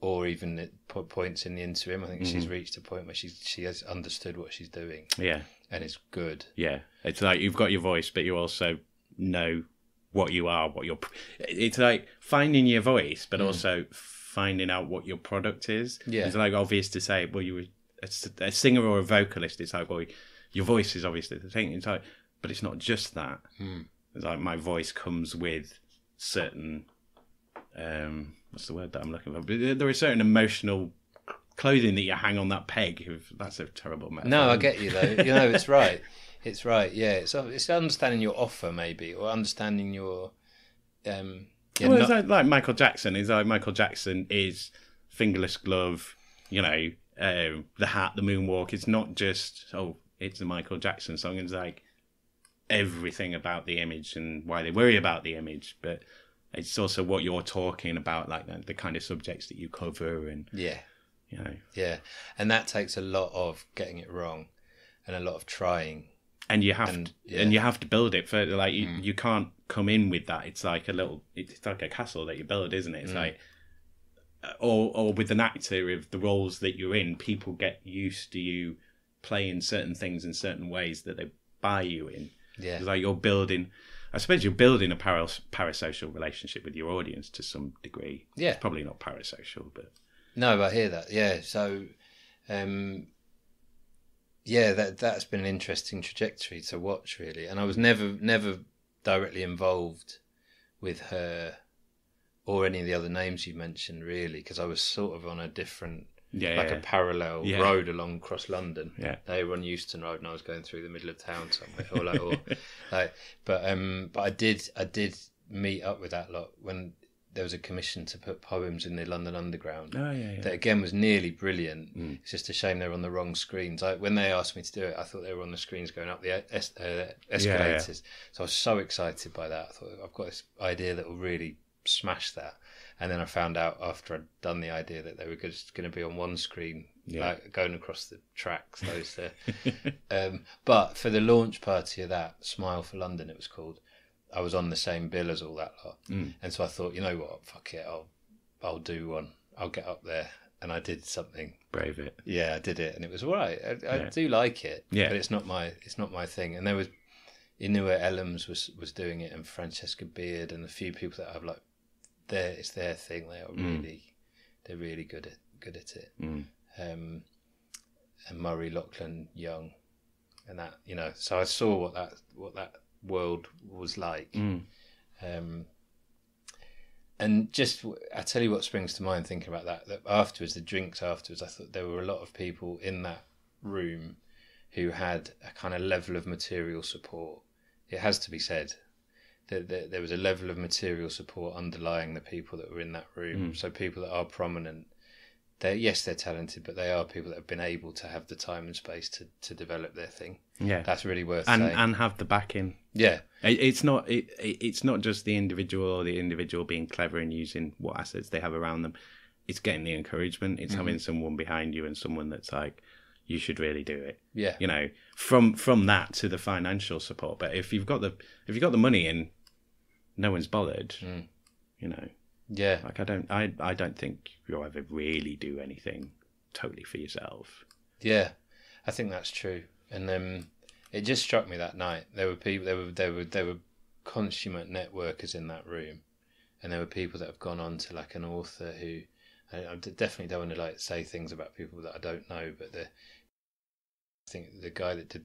S3: Or even at points in the interim, I think
S2: Mm-hmm.
S3: she's reached a point where she's she has understood what she's doing
S2: yeah,
S3: and it's good.
S2: yeah. It's like you've got your voice, but you also know what you are, what your. It's like finding your voice, but also finding out what your product is.
S3: Yeah.
S2: It's like obvious to say, well, you were a singer or a vocalist. It's like, well, your voice is obviously the thing. It's like, but it's not just that. It's like my voice comes with certain. Um, what's the word that I'm looking for? But there are certain emotional clothing that you hang on that peg. If that's a terrible metaphor.
S3: No, I get you though. You know, it's right. It's right. Yeah, it's it's understanding your offer maybe, or understanding your. Um, yeah,
S2: well,
S3: not-
S2: it's like, like Michael Jackson. It's like Michael Jackson is fingerless glove. You know, uh, the hat, the moonwalk. It's not just oh, it's a Michael Jackson song. It's like everything about the image and why they worry about the image, but it's also what you're talking about, like the, the kind of subjects that you cover, and
S3: yeah,
S2: you know,
S3: yeah, and that takes a lot of getting it wrong, and a lot of trying.
S2: and you have
S3: And,
S2: to,
S3: yeah.
S2: and you have to build it for like you, you can't come in with that it's like a little it's like a castle that you build isn't it it's like uh, or or with an actor of the roles that you're in people get used to you playing certain things in certain ways that they buy you in
S3: Yeah,
S2: it's like you're building I suppose you're building a paras- parasocial relationship with your audience to some degree.
S3: Yeah.
S2: It's probably not parasocial, but
S3: No, I hear that. Yeah, so, um, yeah, that that's been an interesting trajectory to watch, really. And I was never never directly involved with her or any of the other names you mentioned, really, because I was sort of on a different,
S2: yeah,
S3: like
S2: yeah,
S3: a parallel
S2: Yeah.
S3: road along across London.
S2: yeah.
S3: They were on Euston Road, and I was going through the middle of town somewhere, or like, or, like, but um, but I did I did meet up with that lot when there was a commission to put poems in the London Underground.
S2: Oh yeah, yeah.
S3: That again was nearly brilliant.
S2: Mm.
S3: It's just a shame they were on the wrong screens. I, when they asked me to do it, I thought they were on the screens going up the es- uh, escalators. So I was so excited by that. I thought I've got this idea that will really smash that. And then I found out after I'd done the idea that they were just going to be on one screen,
S2: Yeah.
S3: like going across the tracks. Those there. um, but for the launch party of that, Smile for London, it was called. I was on the same bill as all that lot,
S2: Mm.
S3: and so I thought, you know what, fuck it, I'll, I'll do one. I'll get up there, and I did something.
S2: Brave it.
S3: Yeah, I did it, and it was all right. I, I do like it,
S2: Yeah.
S3: but it's not my, it's not my thing. And there was, Inua Ellams was was doing it, and Francesca Beard, and a few people that I've like, their it's their thing. They are
S2: Mm.
S3: really, they're really good at good at it.
S2: Mm.
S3: Um, and Murray Lachlan Young, and that you know. So I saw what that what that world was like.
S2: Mm.
S3: Um, and just, I tell you what springs to mind thinking about that. That afterwards, the drinks afterwards, I thought there were a lot of people in that room who had a kind of level of material support. It has to be said that that there was a level of material support underlying the people that were in that room.
S2: Mm.
S3: So people that are prominent, they yes, they're talented, but they are people that have been able to have the time and space to, to develop their thing.
S2: Yeah.
S3: That's really worth
S2: and
S3: saying.
S2: and have the backing.
S3: yeah,
S2: It, it's not it, it, it's not just the individual or the individual being clever and using what assets they have around them. It's getting the encouragement. It's having someone behind you and someone that's like, you should really do it.
S3: yeah,
S2: You know, from from that to the financial support. But if you've got the if you've got the money in, no one's bothered.
S3: Mm.
S2: You know,
S3: yeah.
S2: like I don't I I don't think you'll ever really do anything totally for yourself.
S3: Yeah, I think that's true. And um, it just struck me that night. There were people. There were there were there were consummate networkers in that room, and there were people that have gone on to like an author who. I, I definitely don't want to like say things about people that I don't know, but the I think the guy that did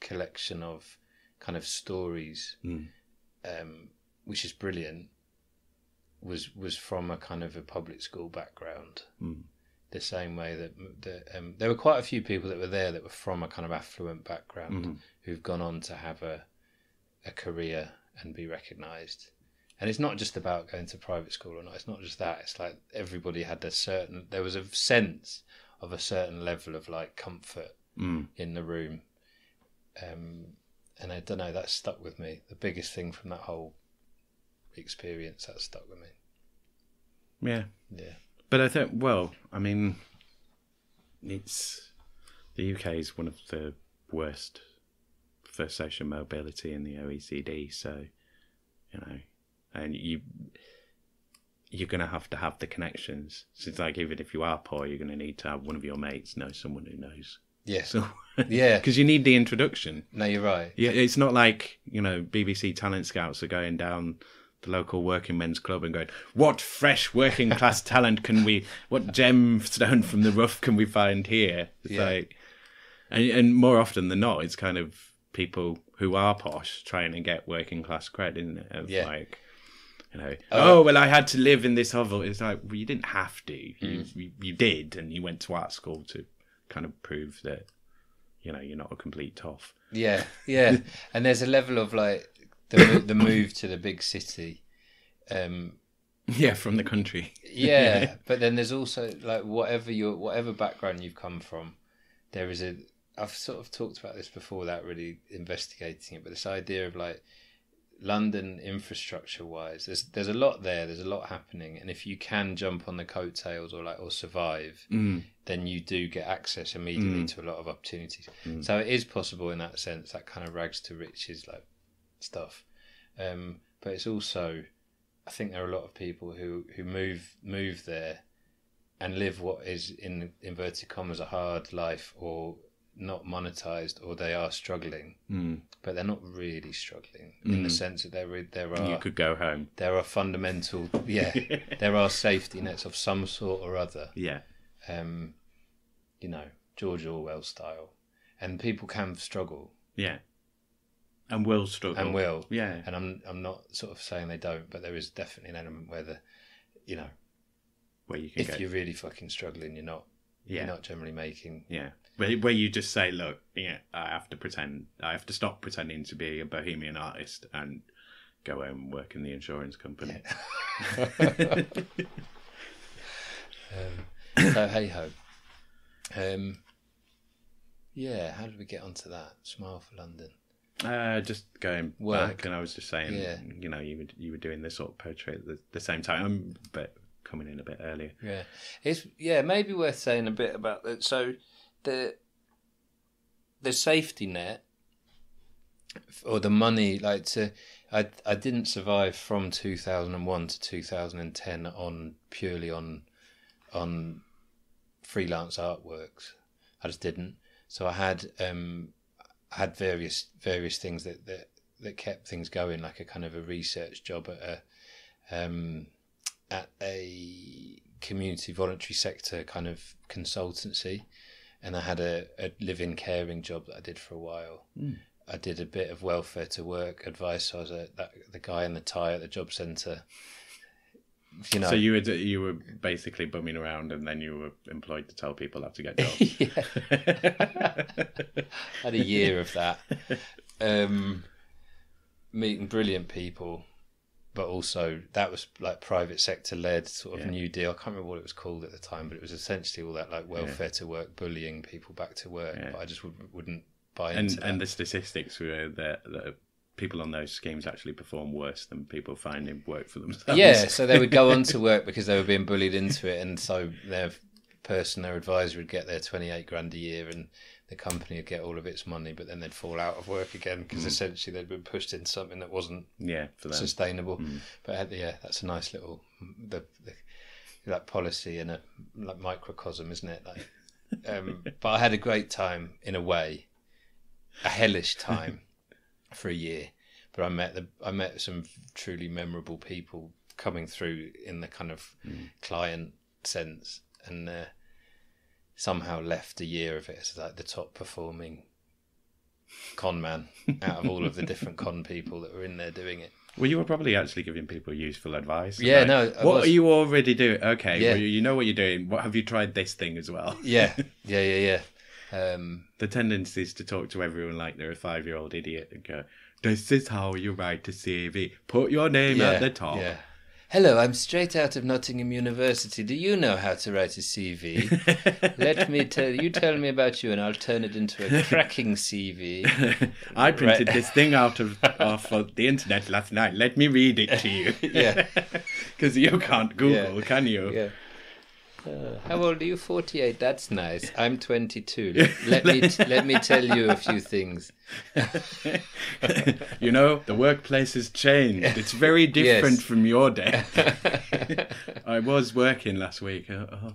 S3: collection of kind of stories,
S2: Mm.
S3: um, which is brilliant, was was from a kind of a public school background
S2: Mm.
S3: the same way that, um, there were quite a few people that were there that were from a kind of affluent background
S2: Mhm.
S3: who've gone on to have a a career and be recognised. And it's not just about going to private school or not. It's not just that. It's like everybody had a certain. There was a sense of a certain level of like comfort
S2: Mm.
S3: in the room. Um, and I don't know. That stuck with me. The biggest thing from that whole experience that stuck with me.
S2: Yeah.
S3: Yeah.
S2: But I think, well, I mean, it's the UK is one of the worst for social mobility in the OECD. So, you know, and you you're going to have to have the connections. So it's like even if you are poor, you're going to need to have one of your mates know someone who knows.
S3: Yes.
S2: So,
S3: Yeah.
S2: because you need the introduction.
S3: No, you're right.
S2: Yeah, it's not like you know BBC talent scouts are going down the local working men's club and going, "What fresh working class talent can we? What gemstone from the rough can we find here?" It's
S3: Yeah.
S2: like, and and more often than not, it's kind of people who are posh trying to get working class cred, isn't it? Of
S3: Yeah.
S2: Like, you know,
S3: Oh.
S2: oh well, I had to live in this hovel. It's like, well, you didn't have to. You,
S3: Mm.
S2: you you did, and you went to art school to kind of prove that. You know, you're not a complete toff.
S3: Yeah, yeah. and there's a level of like the the move to the big city. Um,
S2: Yeah, from the country.
S3: yeah, but then there's also like whatever your whatever background you've come from, there is a. I've sort of talked about this before without really investigating it, but this idea of like London infrastructure wise, there's there's a lot there. There's a lot happening, and if you can jump on the coattails or like or survive,
S2: Mm.
S3: then you do get access immediately
S2: Mm.
S3: to a lot of opportunities.
S2: Mm.
S3: So it is possible in that sense, that kind of rags to riches like stuff. Um, but it's also, I think there are a lot of people who who move move there and live what is in inverted commas a hard life or not monetized or they are struggling,
S2: Mm.
S3: but they're not really struggling in the
S2: Mm.
S3: sense that there there are
S2: You could go home.
S3: there are fundamental yeah there are safety nets of some sort or other
S2: Yeah.
S3: um, you know, George Orwell style. And people can struggle
S2: Yeah. And will struggle.
S3: and will.
S2: Yeah.
S3: And I'm I'm not sort of saying they don't, but there is definitely an element where the, you know,
S2: Where you can
S3: if
S2: go.
S3: you're really fucking struggling, you're not
S2: yeah.
S3: you're not generally making.
S2: Yeah. Where, where you just say, look, yeah, I have to pretend, I have to stop pretending to be a bohemian artist and go home and work in the insurance company.
S3: um, so hey ho. Um, yeah, how did we get onto that? Smile for London.
S2: Uh, just going
S3: Work.
S2: back, and I was just saying,
S3: Yeah.
S2: you know, you were you were doing this sort of poetry at the, the same time, but coming in a bit earlier.
S3: Yeah, it's yeah maybe worth saying a bit about that. So the the safety net or the money like to I I didn't survive from two thousand and one to two thousand and ten on purely on on freelance artworks. I just didn't. So I had um had various various things that that that kept things going, like a kind of a research job at a um at a community voluntary sector kind of consultancy, and I had a, a live-in caring job that I did for a while.
S2: Mm.
S3: I did a bit of welfare to work advice. So I was a, that, the guy in the tie at the job centre. You know,
S2: So you were you were basically bumming around, and then you were employed to tell people how to get jobs.
S3: yeah. had a year of that. Um, meeting brilliant people, but also that was like private sector led sort of
S2: Yeah.
S3: new deal. I can't remember what it was called at the time, but it was essentially all that like welfare to work, bullying people back to work.
S2: Yeah.
S3: But I just would, wouldn't buy
S2: and
S3: into that.
S2: and the statistics were that, that people on those schemes actually perform worse than people finding work for themselves.
S3: yeah, so they would go on to work because they were being bullied into it, and so their person, their advisor, would get their twenty-eight grand a year, and the company would get all of its money, but then they'd fall out of work again because essentially they'd been pushed into something that wasn't
S2: yeah, for them.
S3: sustainable.
S2: Mm.
S3: But uh, yeah, that's a nice little the, the that policy in a like microcosm, isn't it? Like, um, but I had a great time in a way, a hellish time for a year. But I met the I met some truly memorable people coming through in the kind of client sense, and uh, somehow left a year of it as like the top performing con man out of all of the different con people that were in there doing it.
S2: Well, you were probably actually giving people useful advice.
S3: Yeah,
S2: Like,
S3: no, I
S2: What
S3: was.
S2: are you already doing? Okay,
S3: Yeah.
S2: well, you know what you're doing. What have you tried this thing as well?
S3: Yeah, yeah, yeah, yeah. Um,
S2: The tendency is to talk to everyone like they're a five-year-old idiot and go, "This is how you write a CV. Put your name
S3: yeah,
S2: at the top."
S3: Yeah. Hello, I'm straight out of Nottingham University. Do you know how to write a CV? Let me tell you. Tell me about you, and I'll turn it into a cracking CV.
S2: I printed
S3: Right.
S2: this thing out of off of the internet last night. Let me read it to you.
S3: Yeah.
S2: because you can't Google,
S3: Yeah.
S2: can you?
S3: Yeah. Uh, how old are you? Forty-eight. That's nice. I'm twenty-two. Let, let me t- let me tell you a few things.
S2: you know, the workplace has changed. It's very different
S3: Yes.
S2: from your day. I was working last week. Uh, uh,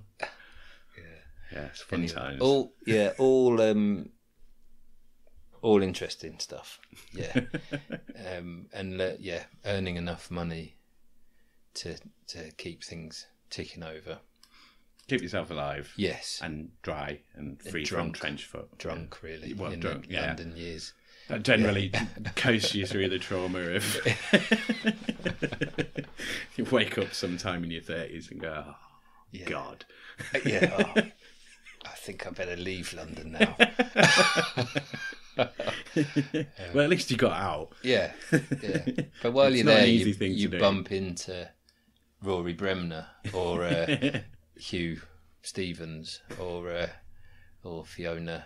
S2: yeah, it's fun
S3: Anyway,
S2: times.
S3: All yeah, all um, all interesting stuff. Yeah, um, and uh, yeah, earning enough money to to keep things ticking over.
S2: Keep yourself alive
S3: Yes,
S2: and dry and free
S3: drunk.
S2: from trench foot.
S3: drunk really
S2: Well,
S3: in
S2: drunk, yeah.
S3: London years.
S2: That generally coasts you through the trauma of you wake up sometime in your thirties and go, oh,
S3: Yeah.
S2: God.
S3: yeah, oh, I think I better leave London now.
S2: well, at least you got out.
S3: Yeah, yeah. But while
S2: It's
S3: you're there, you,
S2: thing
S3: you bump into Rory Bremner or uh, Hugh Stevens or uh, or Fiona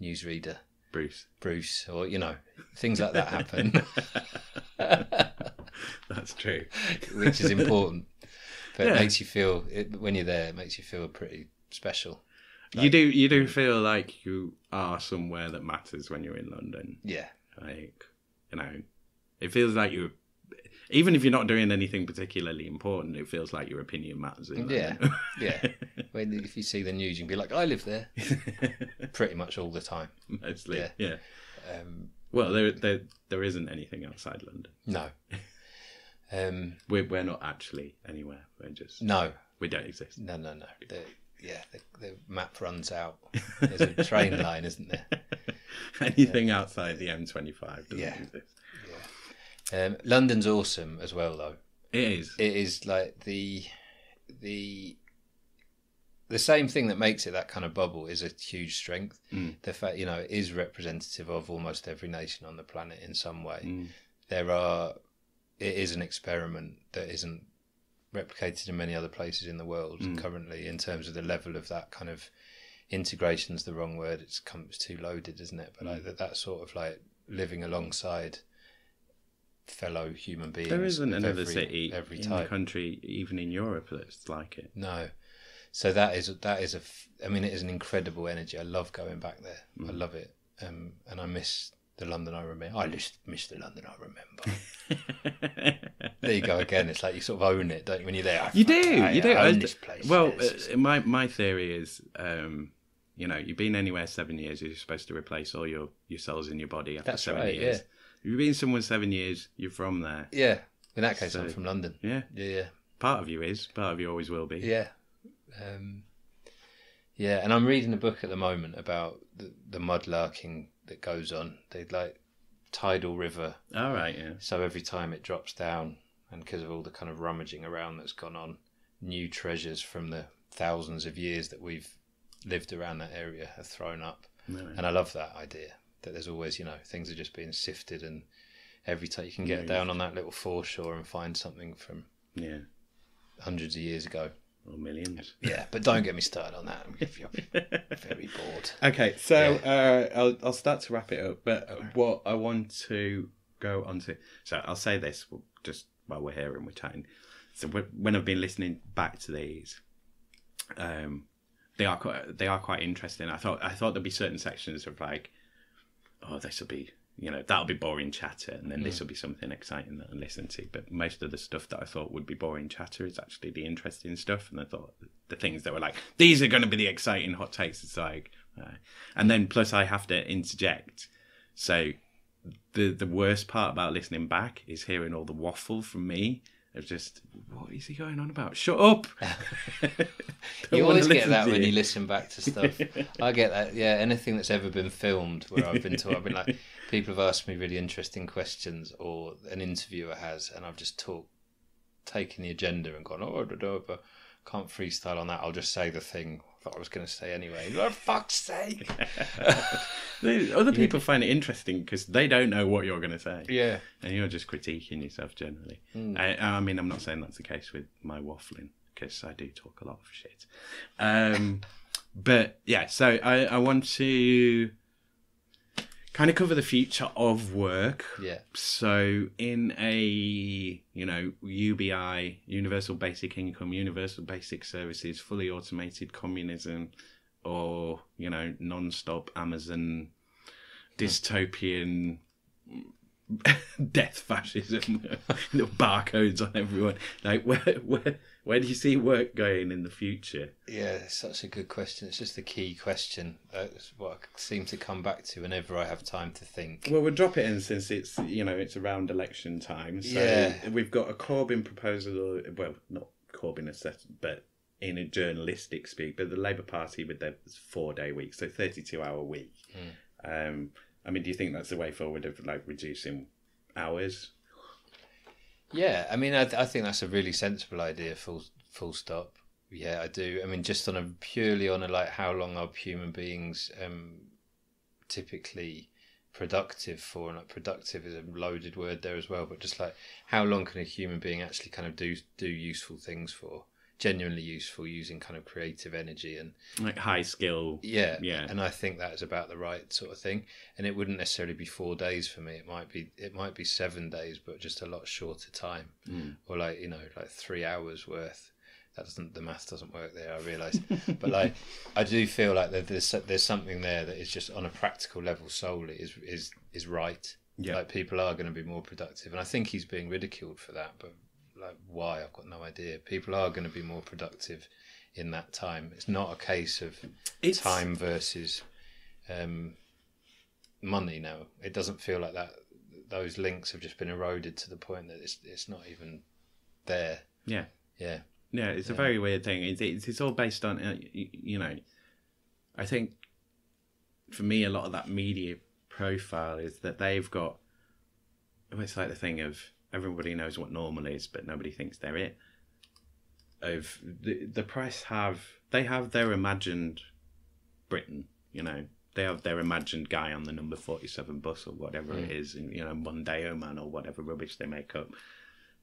S3: Newsreader
S2: Bruce.
S3: Bruce or you know things like that happen,
S2: That's true.
S3: which is important. But
S2: Yeah.
S3: it makes you feel it, when you're there, it makes you feel pretty special.
S2: you do you do feel like you are somewhere that matters when you're in London.
S3: Yeah,
S2: Like you know, it feels like you even if you're not doing anything particularly important, it feels like your opinion matters. In
S3: yeah, yeah. When if you see the news, you can be like, I live there, pretty much all the time.
S2: Mostly,
S3: Yeah.
S2: yeah.
S3: Um,
S2: Well, there, there, there isn't anything outside London.
S3: no, um,
S2: We're, we're not actually anywhere. We're just
S3: no,
S2: we don't exist.
S3: No, no, no. The, yeah, the, the map runs out. There's a train line, isn't there?
S2: Anything outside the M25 doesn't
S3: Yeah.
S2: exist.
S3: Um, London's awesome as well, though.
S2: It is.
S3: It is like the the the same thing that makes it that kind of bubble is a huge strength.
S2: Mm.
S3: The fact you know it is representative of almost every nation on the planet in some way.
S2: Mm.
S3: There are it is an experiment that isn't replicated in many other places in the world
S2: Mm.
S3: currently in terms of the level of that kind of integration's the wrong word it's come it's too loaded isn't it but
S2: Mm.
S3: like that, that sort of like living alongside fellow human beings
S2: There isn't another
S3: every,
S2: city
S3: every
S2: in the country, even in Europe, that's like it.
S3: no so that is that is a i mean it is an incredible energy i love going back there i
S2: Mm.
S3: love it um and i miss the london i remember i just miss the london i remember there you go again it's like you sort of own it don't you when you're there
S2: You do,
S3: I-
S2: you do.
S3: I own
S2: I-
S3: this place
S2: Well, uh, my my theory is, um, you know, you've been anywhere seven years, you're supposed to replace all your, your cells in your body after
S3: That's
S2: seven
S3: right,
S2: years.
S3: yeah.
S2: If you've been somewhere seven years, you're from there.
S3: yeah in that case i'm from london
S2: Yeah,
S3: yeah yeah
S2: part of you is, part of you always will be.
S3: Yeah. Um, yeah, and I'm reading a book at the moment about the, the mudlarking that goes on. They like tidal river,
S2: All right, yeah.
S3: so every time it drops down, and because of all the kind of rummaging around that's gone on, new treasures from the thousands of years that we've lived around that area are thrown up.
S2: All right.
S3: And I love that idea that there's always, you know, things are just being sifted, and every time you can get
S2: Moved.
S3: down on that little foreshore and find something from
S2: Yeah,
S3: hundreds of years ago.
S2: or millions.
S3: Yeah, but don't get me started on that. I'm very bored.
S2: Okay, so uh, I'll I'll start to wrap it up. But what I want to go on to, so I'll say this just while we're here and we're chatting. So when I've been listening back to these, um, they are quite they are quite interesting. I thought I thought there'd be certain sections of like, oh, this will be you know that'll be boring chatter, and then this will be something exciting that I listen to. But most of the stuff that I thought would be boring chatter is actually the interesting stuff, and I thought the things that were like these are going to be the exciting hot takes. It's like, uh, and then plus I have to interject. So the the worst part about listening back is hearing all the waffle from me. Of just what is he going on about? Shut up!
S3: You always get that when
S2: you.
S3: you listen back to stuff. I get that. Yeah, anything that's ever been filmed where I've been to, I've been like, people have asked me really interesting questions, or an interviewer has, and I've just talked, taken the agenda and gone, oh, I don't know, but can't freestyle on that. I'll just say the thing that I was going to say anyway. For fuck's sake!
S2: Other people find it interesting because they don't know what you're going to say,
S3: Yeah.
S2: and you're just critiquing yourself generally.
S3: Mm.
S2: I, I mean, I'm not saying that's the case with my waffling because I do talk a lot of shit. Um, but yeah, so I, I want to kind of cover the future of work.
S3: Yeah.
S2: So in a you know UBI, Universal Basic Income, Universal Basic Services, fully automated communism, or you know non-stop Amazon dystopian death fascism, barcodes on everyone. Like where where where do you see work going in the future?
S3: Yeah, it's such a good question. It's just the key question. That's what I seem to come back to whenever I have time to think.
S2: Well, we'll drop it in since it's you know it's around election time. So
S3: Yeah.
S2: we've got a Corbyn proposal. Well, not Corbyn assessed, but in a journalistic speak, but the Labour Party with their four day week, so thirty two hour week. Um, I mean, do you think that's the way forward of like reducing hours?
S3: Yeah, I mean, I, I think that's a really sensible idea. Full full stop. Yeah, I do. I mean, just on a purely on a like how long are human beings um, typically productive for? And like productive is a loaded word there as well. But just like how long can a human being actually kind of do do useful things for? Genuinely useful, using kind of creative energy and
S2: Like high skill.
S3: yeah,
S2: Yeah.
S3: And I think that is about the right sort of thing. And it wouldn't necessarily be four days for me. It might be it might be seven days, but just a lot shorter time,
S2: Mm.
S3: or like you know, like three hours worth. That doesn't the math doesn't work there. I realise, but like I do feel like that there's there's something there that is just on a practical level solely is is is right.
S2: Yeah.
S3: Like people are going to be more productive, and I think he's being ridiculed for that. But like why? I've got no idea. People are going to be more productive in that time. It's not a case of
S2: It's
S3: time versus um, money now. It doesn't feel like that. Those links have just been eroded to the point that it's it's not even there.
S2: Yeah.
S3: Yeah.
S2: Yeah, it's a very weird thing. It's, it's, it's all based on, uh, you, you know, I think for me, a lot of that media profile is that they've got, it's like the thing of everybody knows what normal is, but nobody thinks they're it. Of the, the press have, they have their imagined Britain, you know, they have their imagined guy on the number 47 bus or whatever it
S3: Mm.
S2: is, and, you know, Mondeo man or whatever rubbish they make up.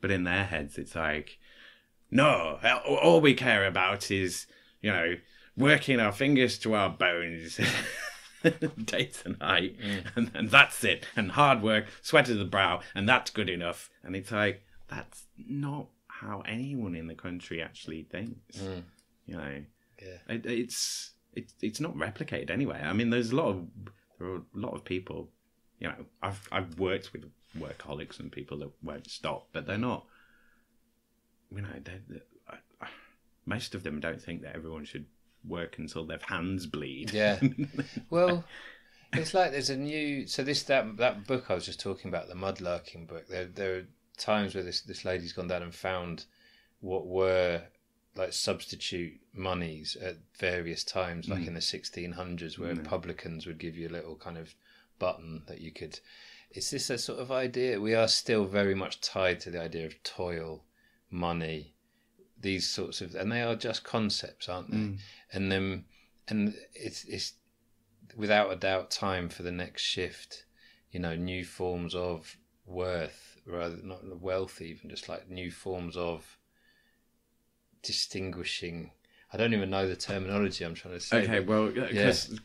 S2: but in their heads, it's like, no, all we care about is you know working our fingers to our bones. Day to night, and, and that's it. And hard work, sweat to the brow, and that's good enough. And it's like that's not how anyone in the country actually thinks.
S3: Mm.
S2: You know,
S3: Yeah.
S2: it, it's it's it's not replicated anyway. I mean, there's a lot of there are a lot of people. You know, I've I've worked with workaholics and people that won't stop, but they're not. You know, they're, they're, I- I- most of them don't think that everyone should work until their hands bleed.
S3: Yeah. Well, it's like there's a new. So this that that book I was just talking about, the mudlarking book. There there are times where this this lady's gone down and found what were like substitute monies at various times, like hmm. in the 1600s, where publicans would give you a little kind of button that you could. Is this a sort of idea? We are still very much tied to the idea of toil, money, these sorts of, and they are just concepts, aren't they? And then, and it's it's without a doubt time for the next shift. You know, new forms of worth, rather not wealth, even just like new forms of distinguishing. I don't even know the terminology I'm trying to say.
S2: Okay, well, because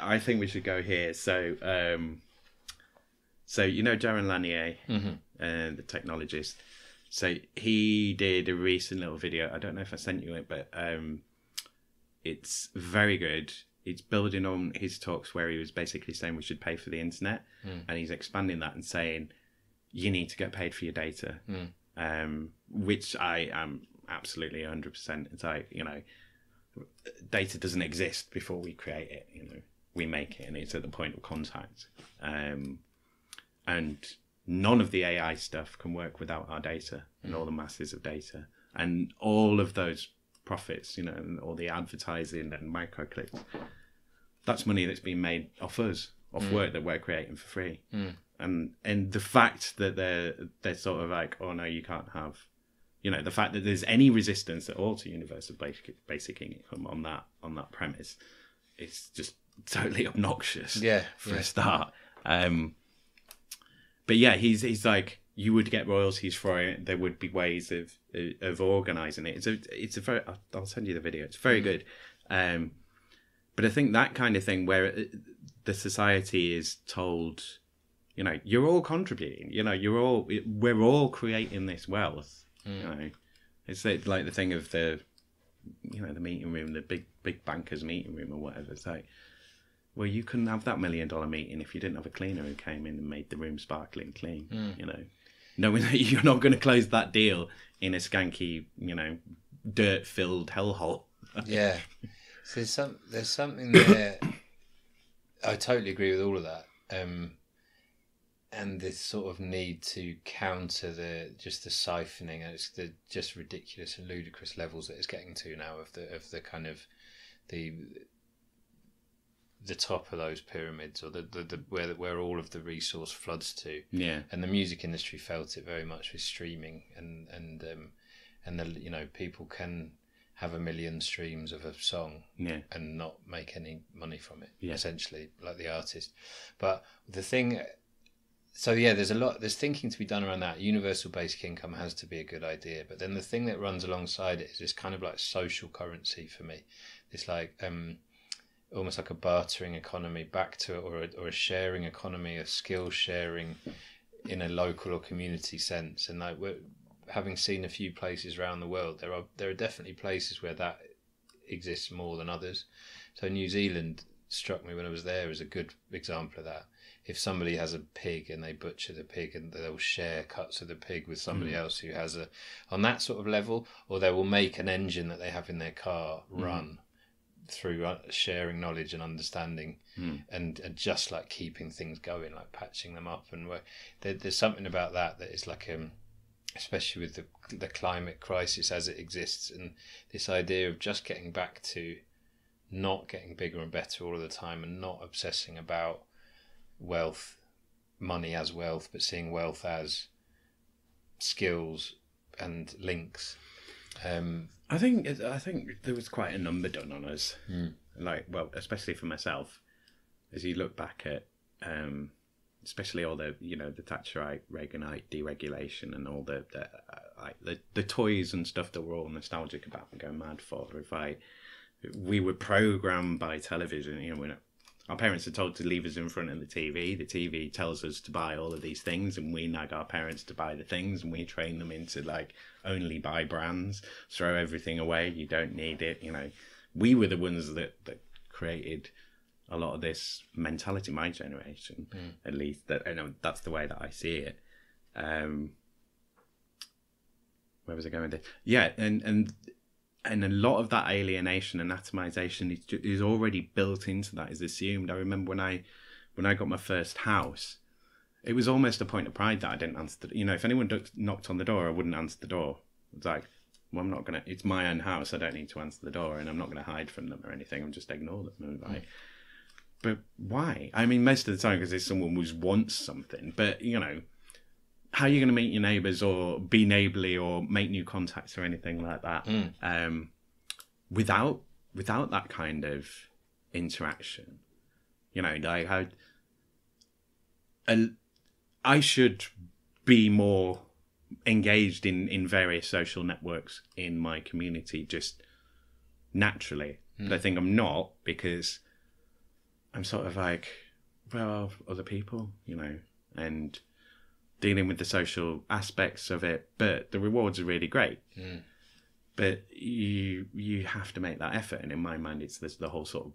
S2: I think we should go here. So, um, so you know Jaron Lanier,
S3: Mhm.
S2: uh, the technologist. So he did a recent little video. I don't know if I sent you it, but um, it's very good. It's building on his talks where he was basically saying we should pay for the internet,
S3: Mm.
S2: and he's expanding that and saying you need to get paid for your data,
S3: Mm.
S2: um, which I am absolutely 100%. It's like, you know, data doesn't exist before we create it, you know, we make it and it's at the point of contact. Um, and none of the AI stuff can work without our data and all the masses of data and all of those profits, you know, and all the advertising and micro clicks. That's money that's been made off us, off work that we're creating for free. And and the fact that they're they're sort of like, oh no, you can't have, you know, the fact that there's any resistance at all to universal basic basic income on that on that premise, it's just totally obnoxious
S3: Yeah,
S2: for
S3: yeah.
S2: a start. Um, but yeah, he's he's like you would get royalties for it. There would be ways of of organizing it. It's a it's a very. I'll- I'll send you the video. It's very mm-hmm. good. Um, but I think that kind of thing where it, the society is told, you know, you're all contributing. You know, you're all we're all creating this wealth. You mm. know, it's like like the thing of the, you know, the meeting room, the big big bankers meeting room or whatever. It's like. Well, you couldn't have that million dollar meeting if you didn't have a cleaner who came in and made the room sparkling clean. You know, knowing that you're not going to close that deal in a skanky, you know, dirt filled hellhole.
S3: yeah. So there's some there's something there. I totally agree with all of that. Um, and this sort of need to counter the just the siphoning and it's the just ridiculous and ludicrous levels that it's getting to now of the of the kind of the the top of those pyramids or the, the, the where where all of the resource floods to.
S2: Yeah,
S3: and the music industry felt it very much with streaming and and um, and the you know people can have a million streams of a song
S2: yeah,
S3: and not make any money from it
S2: Yeah.
S3: essentially like the artist. But the thing so yeah there's a lot there's thinking to be done around that. Universal basic income has to be a good idea. But then the thing that runs alongside it is this kind of like social currency for me. It's like um almost like a bartering economy back to it or a, or a sharing economy a skill sharing in a local or community sense. And like we're having seen a few places around the world there are there are definitely places where that exists more than others. So new zealand struck me when i was there as a good example of that. If somebody has a pig and they butcher the pig and they'll share cuts of the pig with somebody hmm. else who has a on that sort of level or they will make an engine that they have in their car hmm. run through uh, sharing knowledge and understanding and, and just like keeping things going like patching them up and work. There, there's something about that that is like um especially with the the climate crisis as it exists and this idea of just getting back to not getting bigger and better all of the time and not obsessing about wealth money as wealth but seeing wealth as skills and links um
S2: I think it- I think there was quite a number done on us. Like, well, especially for myself, as you look back at, um, especially all the you know the Thatcherite Reaganite deregulation and all the the, uh, like the the toys and stuff that we're all nostalgic about and go mad for. If I we were programmed by television, you know, we're not, our parents are told to leave us in front of the TV. The TV tells us to buy all of these things, and we nag our parents to buy the things, and we train them into like only buy brands, throw everything away. You don't need it. You know, we were the ones that that created a lot of this mentality. My generation, at least, that know, that's the way that I see it. Um, where was I going with this? Yeah, and and and a lot of that alienation and atomization is, is already built into that is assumed. I remember when i when i got my first house it was almost a point of pride that i didn't answer the, you know if anyone knocked on the door i wouldn't answer the door. It's like well i'm not gonna it's my own house i don't need to answer the door and i'm not gonna hide from them or anything. I'm just ignore them and like but why? I mean most of the time because it's someone who wants something but you know how are you going to meet your neighbours or be neighbourly or make new contacts or anything like that? Um, without without that kind of interaction? You know, like how and I should be more engaged in in various social networks in my community just naturally, but I think I'm not because I'm sort of like well other people, you know, and dealing with the social aspects of it, but the rewards are really great. But you you have to make that effort, and in my mind, it's this the whole sort of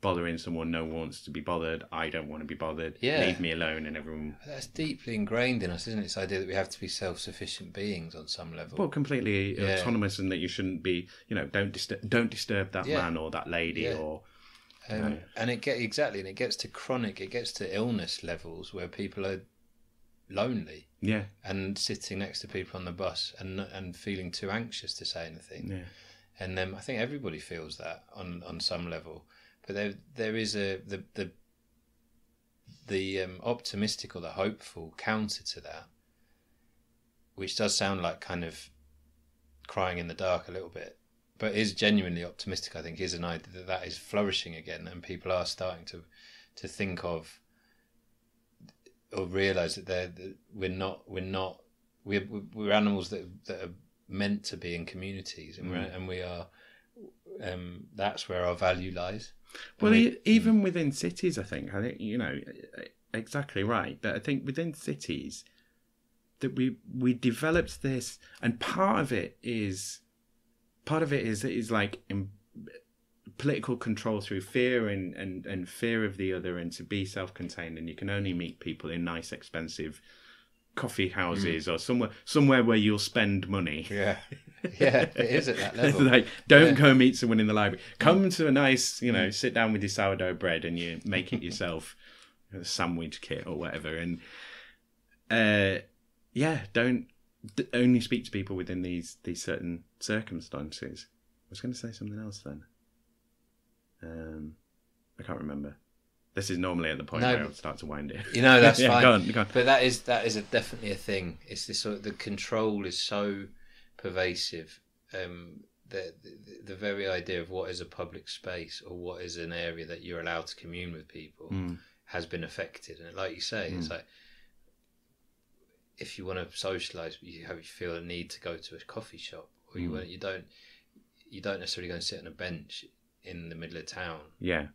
S2: bothering someone. No one wants to be bothered. I don't want to be bothered.
S3: Yeah.
S2: leave me alone, and everyone.
S3: That's deeply ingrained in us, isn't it? This idea that we have to be self-sufficient beings on some level.
S2: Well, completely
S3: Yeah.
S2: autonomous, and that you shouldn't be. You know, don't disturb don't disturb that
S3: Yeah.
S2: man or that lady
S3: Yeah.
S2: or.
S3: Um, and it get exactly, and it gets to chronic, it gets to illness levels where people are lonely
S2: Yeah,
S3: and sitting next to people on the bus and and feeling too anxious to say anything.
S2: yeah,
S3: And um, I think everybody feels that on on some level, but there there is a the the the um, optimistic or the hopeful counter to that, which does sound like kind of crying in the dark a little bit, but is genuinely optimistic. I think is an idea that that is flourishing again, and people are starting to to think of or realize that they're that we're not we're not we're we're animals that that are meant to be in communities, and we're and we are. Um, that's where our value lies.
S2: Well,
S3: we-
S2: even within cities, I think I think you know exactly right. But I think within cities that we we developed this, and part of it is part of it is is like in, political control through fear and, and and fear of the other, and to be self-contained, and you can only meet people in nice, expensive coffee mm. houses or somewhere somewhere where you'll spend money.
S3: yeah, yeah, it is at that level.
S2: like, don't
S3: Yeah.
S2: go meet someone in the library. Mm. Come to a nice, you know, mm. sit down with your sourdough bread and you make it yourself, a sandwich kit or whatever. And uh, yeah, don't d- only speak to people within these these certain circumstances. I was going to say something else then. Um, I can't remember. This is normally at the point
S3: No,
S2: where I start to wind it.
S3: You know, that's
S2: yeah,
S3: fine.
S2: Go on, go on.
S3: But that is that is a, definitely a thing. It's this sort of, the control is so pervasive. Um, the, the the very idea of what is a public space or what is an area that you're allowed to commune with people
S2: Mm.
S3: has been affected. And like you say, it's like if you want to socialize, you have you feel a need to go to a coffee shop, or you
S2: Mm.
S3: want you don't you don't necessarily go and sit on a bench in the middle of town
S2: Yeah,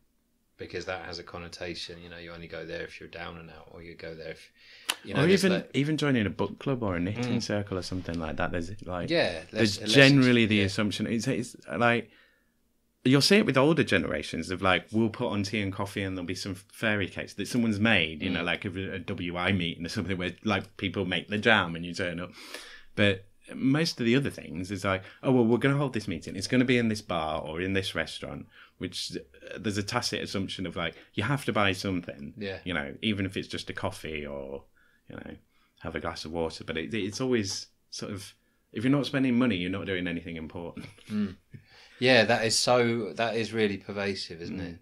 S3: because that has a connotation. You know, you only go there if you're down and out, or you go there if you know.
S2: or even even joining a book club or a knitting
S3: Mm.
S2: circle or something like that. There's like
S3: yeah,
S2: there's generally the
S3: yeah.
S2: assumption it's, it's like you'll see it with older generations of like we'll put on tea and coffee and there'll be some fairy cakes that someone's made you know
S3: Mm.
S2: like a, a wi meeting or something where like people make the jam and you turn up but most of the other things is like oh well we're going to hold this meeting it's going to be in this bar or in this restaurant which uh, there's a tacit assumption of like you have to buy something
S3: Yeah.
S2: you know even if it's just a coffee or you know have a glass of water but it, it's always sort of if you're not spending money you're not doing anything important
S3: Yeah, that is so. That is really pervasive, isn't
S2: Mm.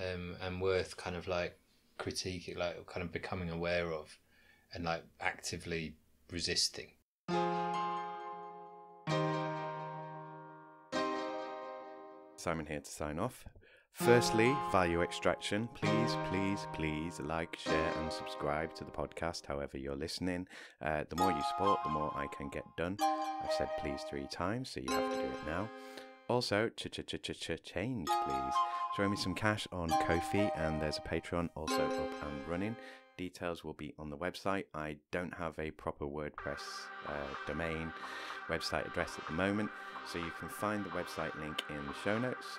S3: it? Um, and worth kind of like critiquing, like kind of becoming aware of, and like actively resisting.
S1: Simon here to sign off.
S2: Firstly, value extraction. Please, please, please like, share, and subscribe to the podcast however you're listening. Uh, the more you support, the more I can get done. I've said please three times, so you have to do it now. Also, ch ch ch ch ch change, please. Throw me some cash on Ko-fi, and there's a Patreon also up and running. Details will be on the website. I don't have a proper WordPress uh, domain website address at the moment, so you can find the website link in the show notes.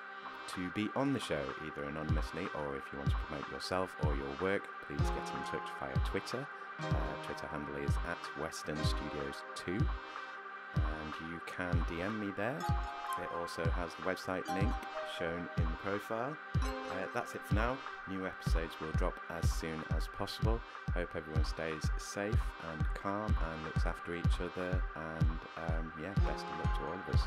S2: To be on the show, either anonymously or if you want to promote yourself or your work, please get in touch via Twitter. Uh, Twitter handle is at Western Studios 2, and you can DM me there. It also has the website link shown in the profile. Uh, that's it for now. New episodes will drop as soon as possible. Hope everyone stays safe and calm and looks after each other. And um, yeah, best of luck to all of us.